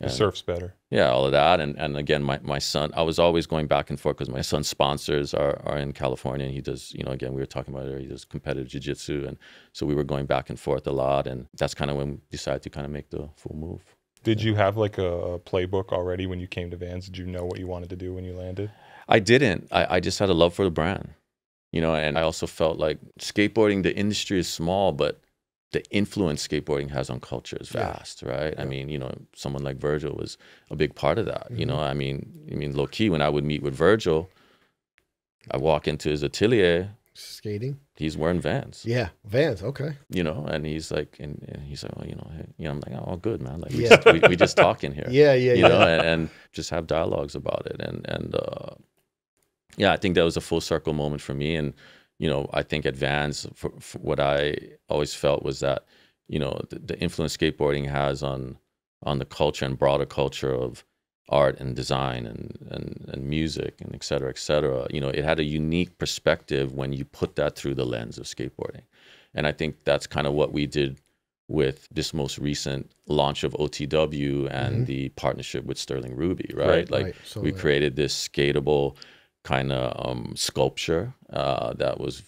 and surf's better. yeah, all of that. And and again, my, my son, I was always going back and forth because my son's sponsors are, are in California. And he does, you know, again, we were talking about it, he does competitive jiu-jitsu. And so we were going back and forth a lot. And that's kind of when we decided to kind of make the full move. Did you have like a playbook already when you came to Vans? Did you know what you wanted to do when you landed? I didn't. I, I just had a love for the brand, you know, and I also felt like skateboarding, the industry is small, but the influence skateboarding has on culture is Yeah. vast, right? I mean, you know, someone like Virgil was a big part of that. You Mm-hmm. know, I mean, I mean, low key, when I would meet with Virgil, I walk into his atelier, Skating. he's wearing Vans, Yeah. Vans. Okay. you know, and he's like, and, and he's like, oh, you know, hey, you know, I'm like, oh, good man, like we, Yeah. just, we, we just talking here Yeah. Yeah. you yeah. know, and, and just have dialogues about it. And and uh, yeah, I think that was a full circle moment for me. And you know, I think at Vans, for, for what I always felt was that you know the, the influence skateboarding has on on the culture and broader culture of art and design and, and, and music and et cetera, et cetera. You know, it had a unique perspective when you put that through the lens of skateboarding. And I think that's kind of what we did with this most recent launch of OTW and Mhm. the partnership with Sterling Ruby, right? Right, like right. So, we created this skatable kind of um, sculpture uh, that was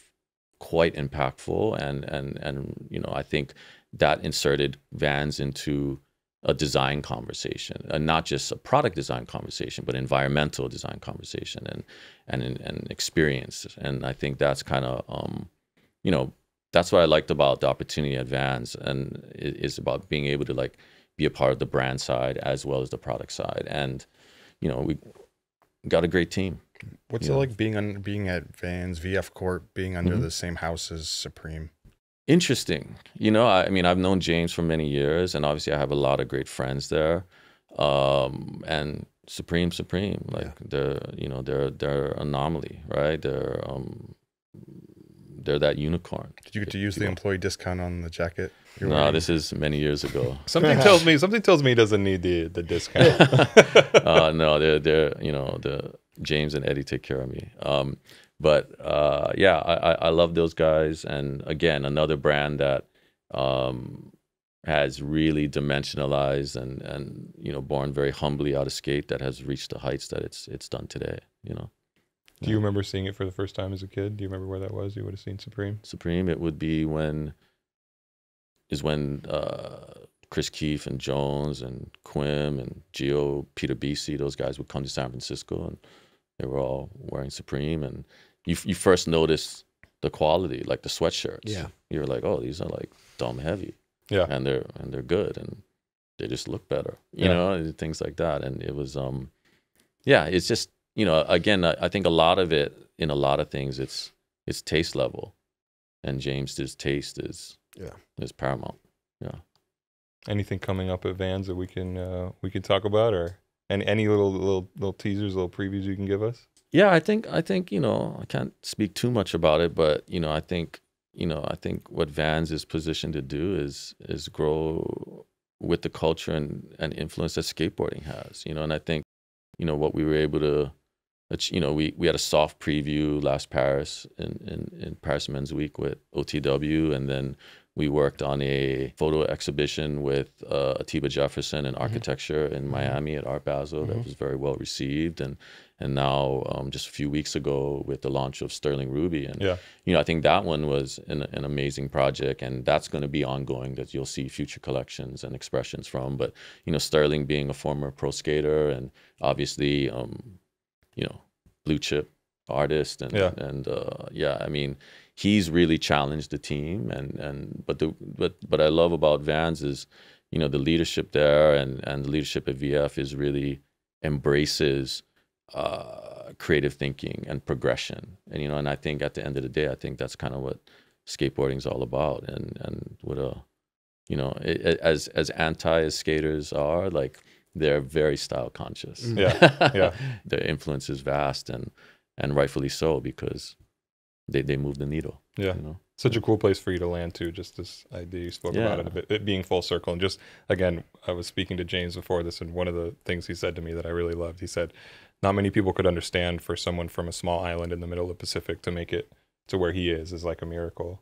quite impactful and and and you know I think that inserted Vans into a design conversation and not just a product design conversation but environmental design conversation and and and experience. And I think that's kind of um, you know that's what I liked about the opportunity at Vans and is about being able to like be a part of the brand side as well as the product side. And you know we got a great team What's Yeah. it like being on being at Vans VF Corp, being under Mhm. the same house as Supreme? interesting you know I, I mean i've known james for many years and obviously i have a lot of great friends there um and supreme supreme like they're you know they're they're anomaly right they're um they're that unicorn Did you get to use the employee discount on the jacket? no wearing? this is many years ago Something tells me something tells me he doesn't need the the discount. uh, no, they're they're you know the James and Eddie take care of me. Um, but uh, yeah, I, I love those guys, and again, another brand that um, has really dimensionalized and and you know born very humbly out of skate that has reached the heights that it's it's done today. You know, Do you remember seeing it for the first time as a kid? Do you remember where that was? You would have seen Supreme. Supreme, it would be when is when uh, Chris Keefe and Jones and Quim and Gio, Peter Bici, those guys would come to San Francisco and They were all wearing Supreme, and you you first notice the quality, like the sweatshirts. Yeah. you're like, oh, these are like dumb heavy, Yeah. and they're and they're good, and they just look better, you Yeah. know, and things like that. And it was, um, yeah, it's just you know, again, I, I think a lot of it in a lot of things, it's it's taste level, and James's taste is Yeah. is paramount. Yeah. Anything coming up at Vans that we can uh, we can talk about, or any any little little little teasers, little previews you can give us? Yeah, I think I think you know I can't speak too much about it, but you know I think you know I think what Vans is positioned to do is is grow with the culture and, and influence that skateboarding has. You know, and I think you know what we were able to, you know, we we had a soft preview last Paris in in, in Paris Men's Week with OTW, and then we worked on a photo exhibition with uh, Atiba Jefferson in architecture in Miami at Art Basel that was very well received, and and now um, just a few weeks ago with the launch of Sterling Ruby, and Yeah. you know I think that one was an, an amazing project, and that's going to be ongoing. That you'll see future collections and expressions from, but you know Sterling being a former pro skater and obviously um, you know blue chip artist and Yeah. and uh, yeah I mean he's really challenged the team and and but the but but I love about Vans is you know the leadership there and and the leadership at VF is really embraces uh, creative thinking and progression and you know and I think at the end of the day I think that's kind of what skateboarding is all about and and what a you know it, as as anti as skaters are like they're very style conscious Mm. Yeah, yeah. their influence is vast and and rightfully so because they they move the needle Yeah. you know Such a cool place for you to land too. Just this idea you spoke about it, a bit, it being full circle, and just again, I was speaking to James before this, and one of the things he said to me that I really loved, he said, "Not many people could understand for someone from a small island in the middle of the Pacific to make it to where he is is like a miracle."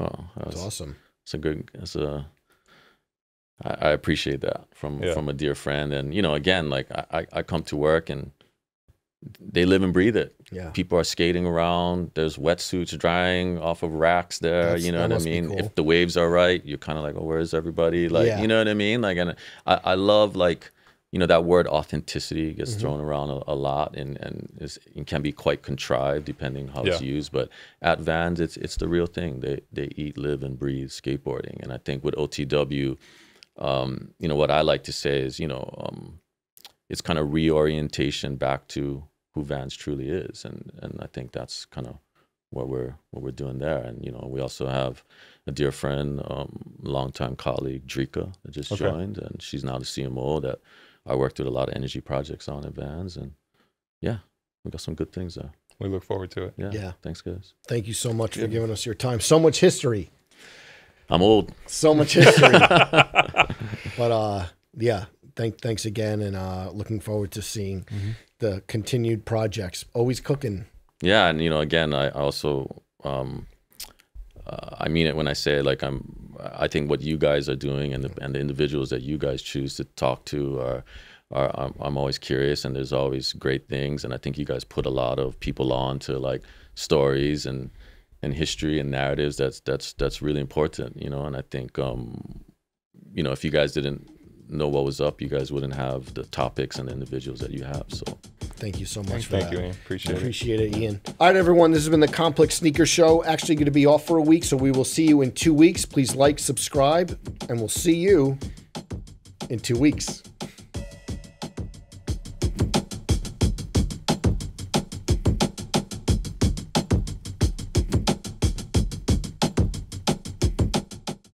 oh That's that's, awesome. it's a good it's a I, I appreciate that from Yeah. from a dear friend and you know again like I, I I come to work and they live and breathe it Yeah. people are skating around there's wetsuits drying off of racks there That's- you know what i mean cool. if the waves are right you're kind of like oh where's everybody like Yeah. you know what i mean like and i, I love like you know that word authenticity gets Mhm. thrown around a, a lot and and is, it can be quite contrived depending how it's used but at vans it's it's the real thing they they eat live and breathe skateboarding and i think with otw um, you know what i like to say is you know um, it's kind of reorientation back to who Vans truly is, and and I think that's kind of what we're what we're doing there. And you know, we also have a dear friend, um, longtime colleague Drieke that just Okay. joined, and she's now the CMO that I worked with a lot of energy projects on at Vans, and yeah, we got some good things there. We look forward to it. Yeah, Yeah. thanks guys. Thank you so much for giving us your time. So much history. I'm old. So much history. but uh yeah, thank thanks again and uh looking forward to seeing the continued projects. Always cooking. Yeah, and you know, again, I also um, uh, I mean it when I say like I'm. I think what you guys are doing and the and the individuals that you guys choose to talk to are. Are, I'm, I'm always curious, and there's always great things, and I think you guys put a lot of people on to like stories and and history and narratives. That's that's that's really important, you know. And I think, um, you know, if you guys didn't know what was up, you guys wouldn't have the topics and the individuals that you have. So Thank you so much for Thank that. you, Ian. Appreciate it. Appreciate it, Ian. All right, everyone. This has been the Complex Sneaker Show. Actually, going to be off for a week, so we will see you in two weeks. Please like, subscribe, and we'll see you in two weeks.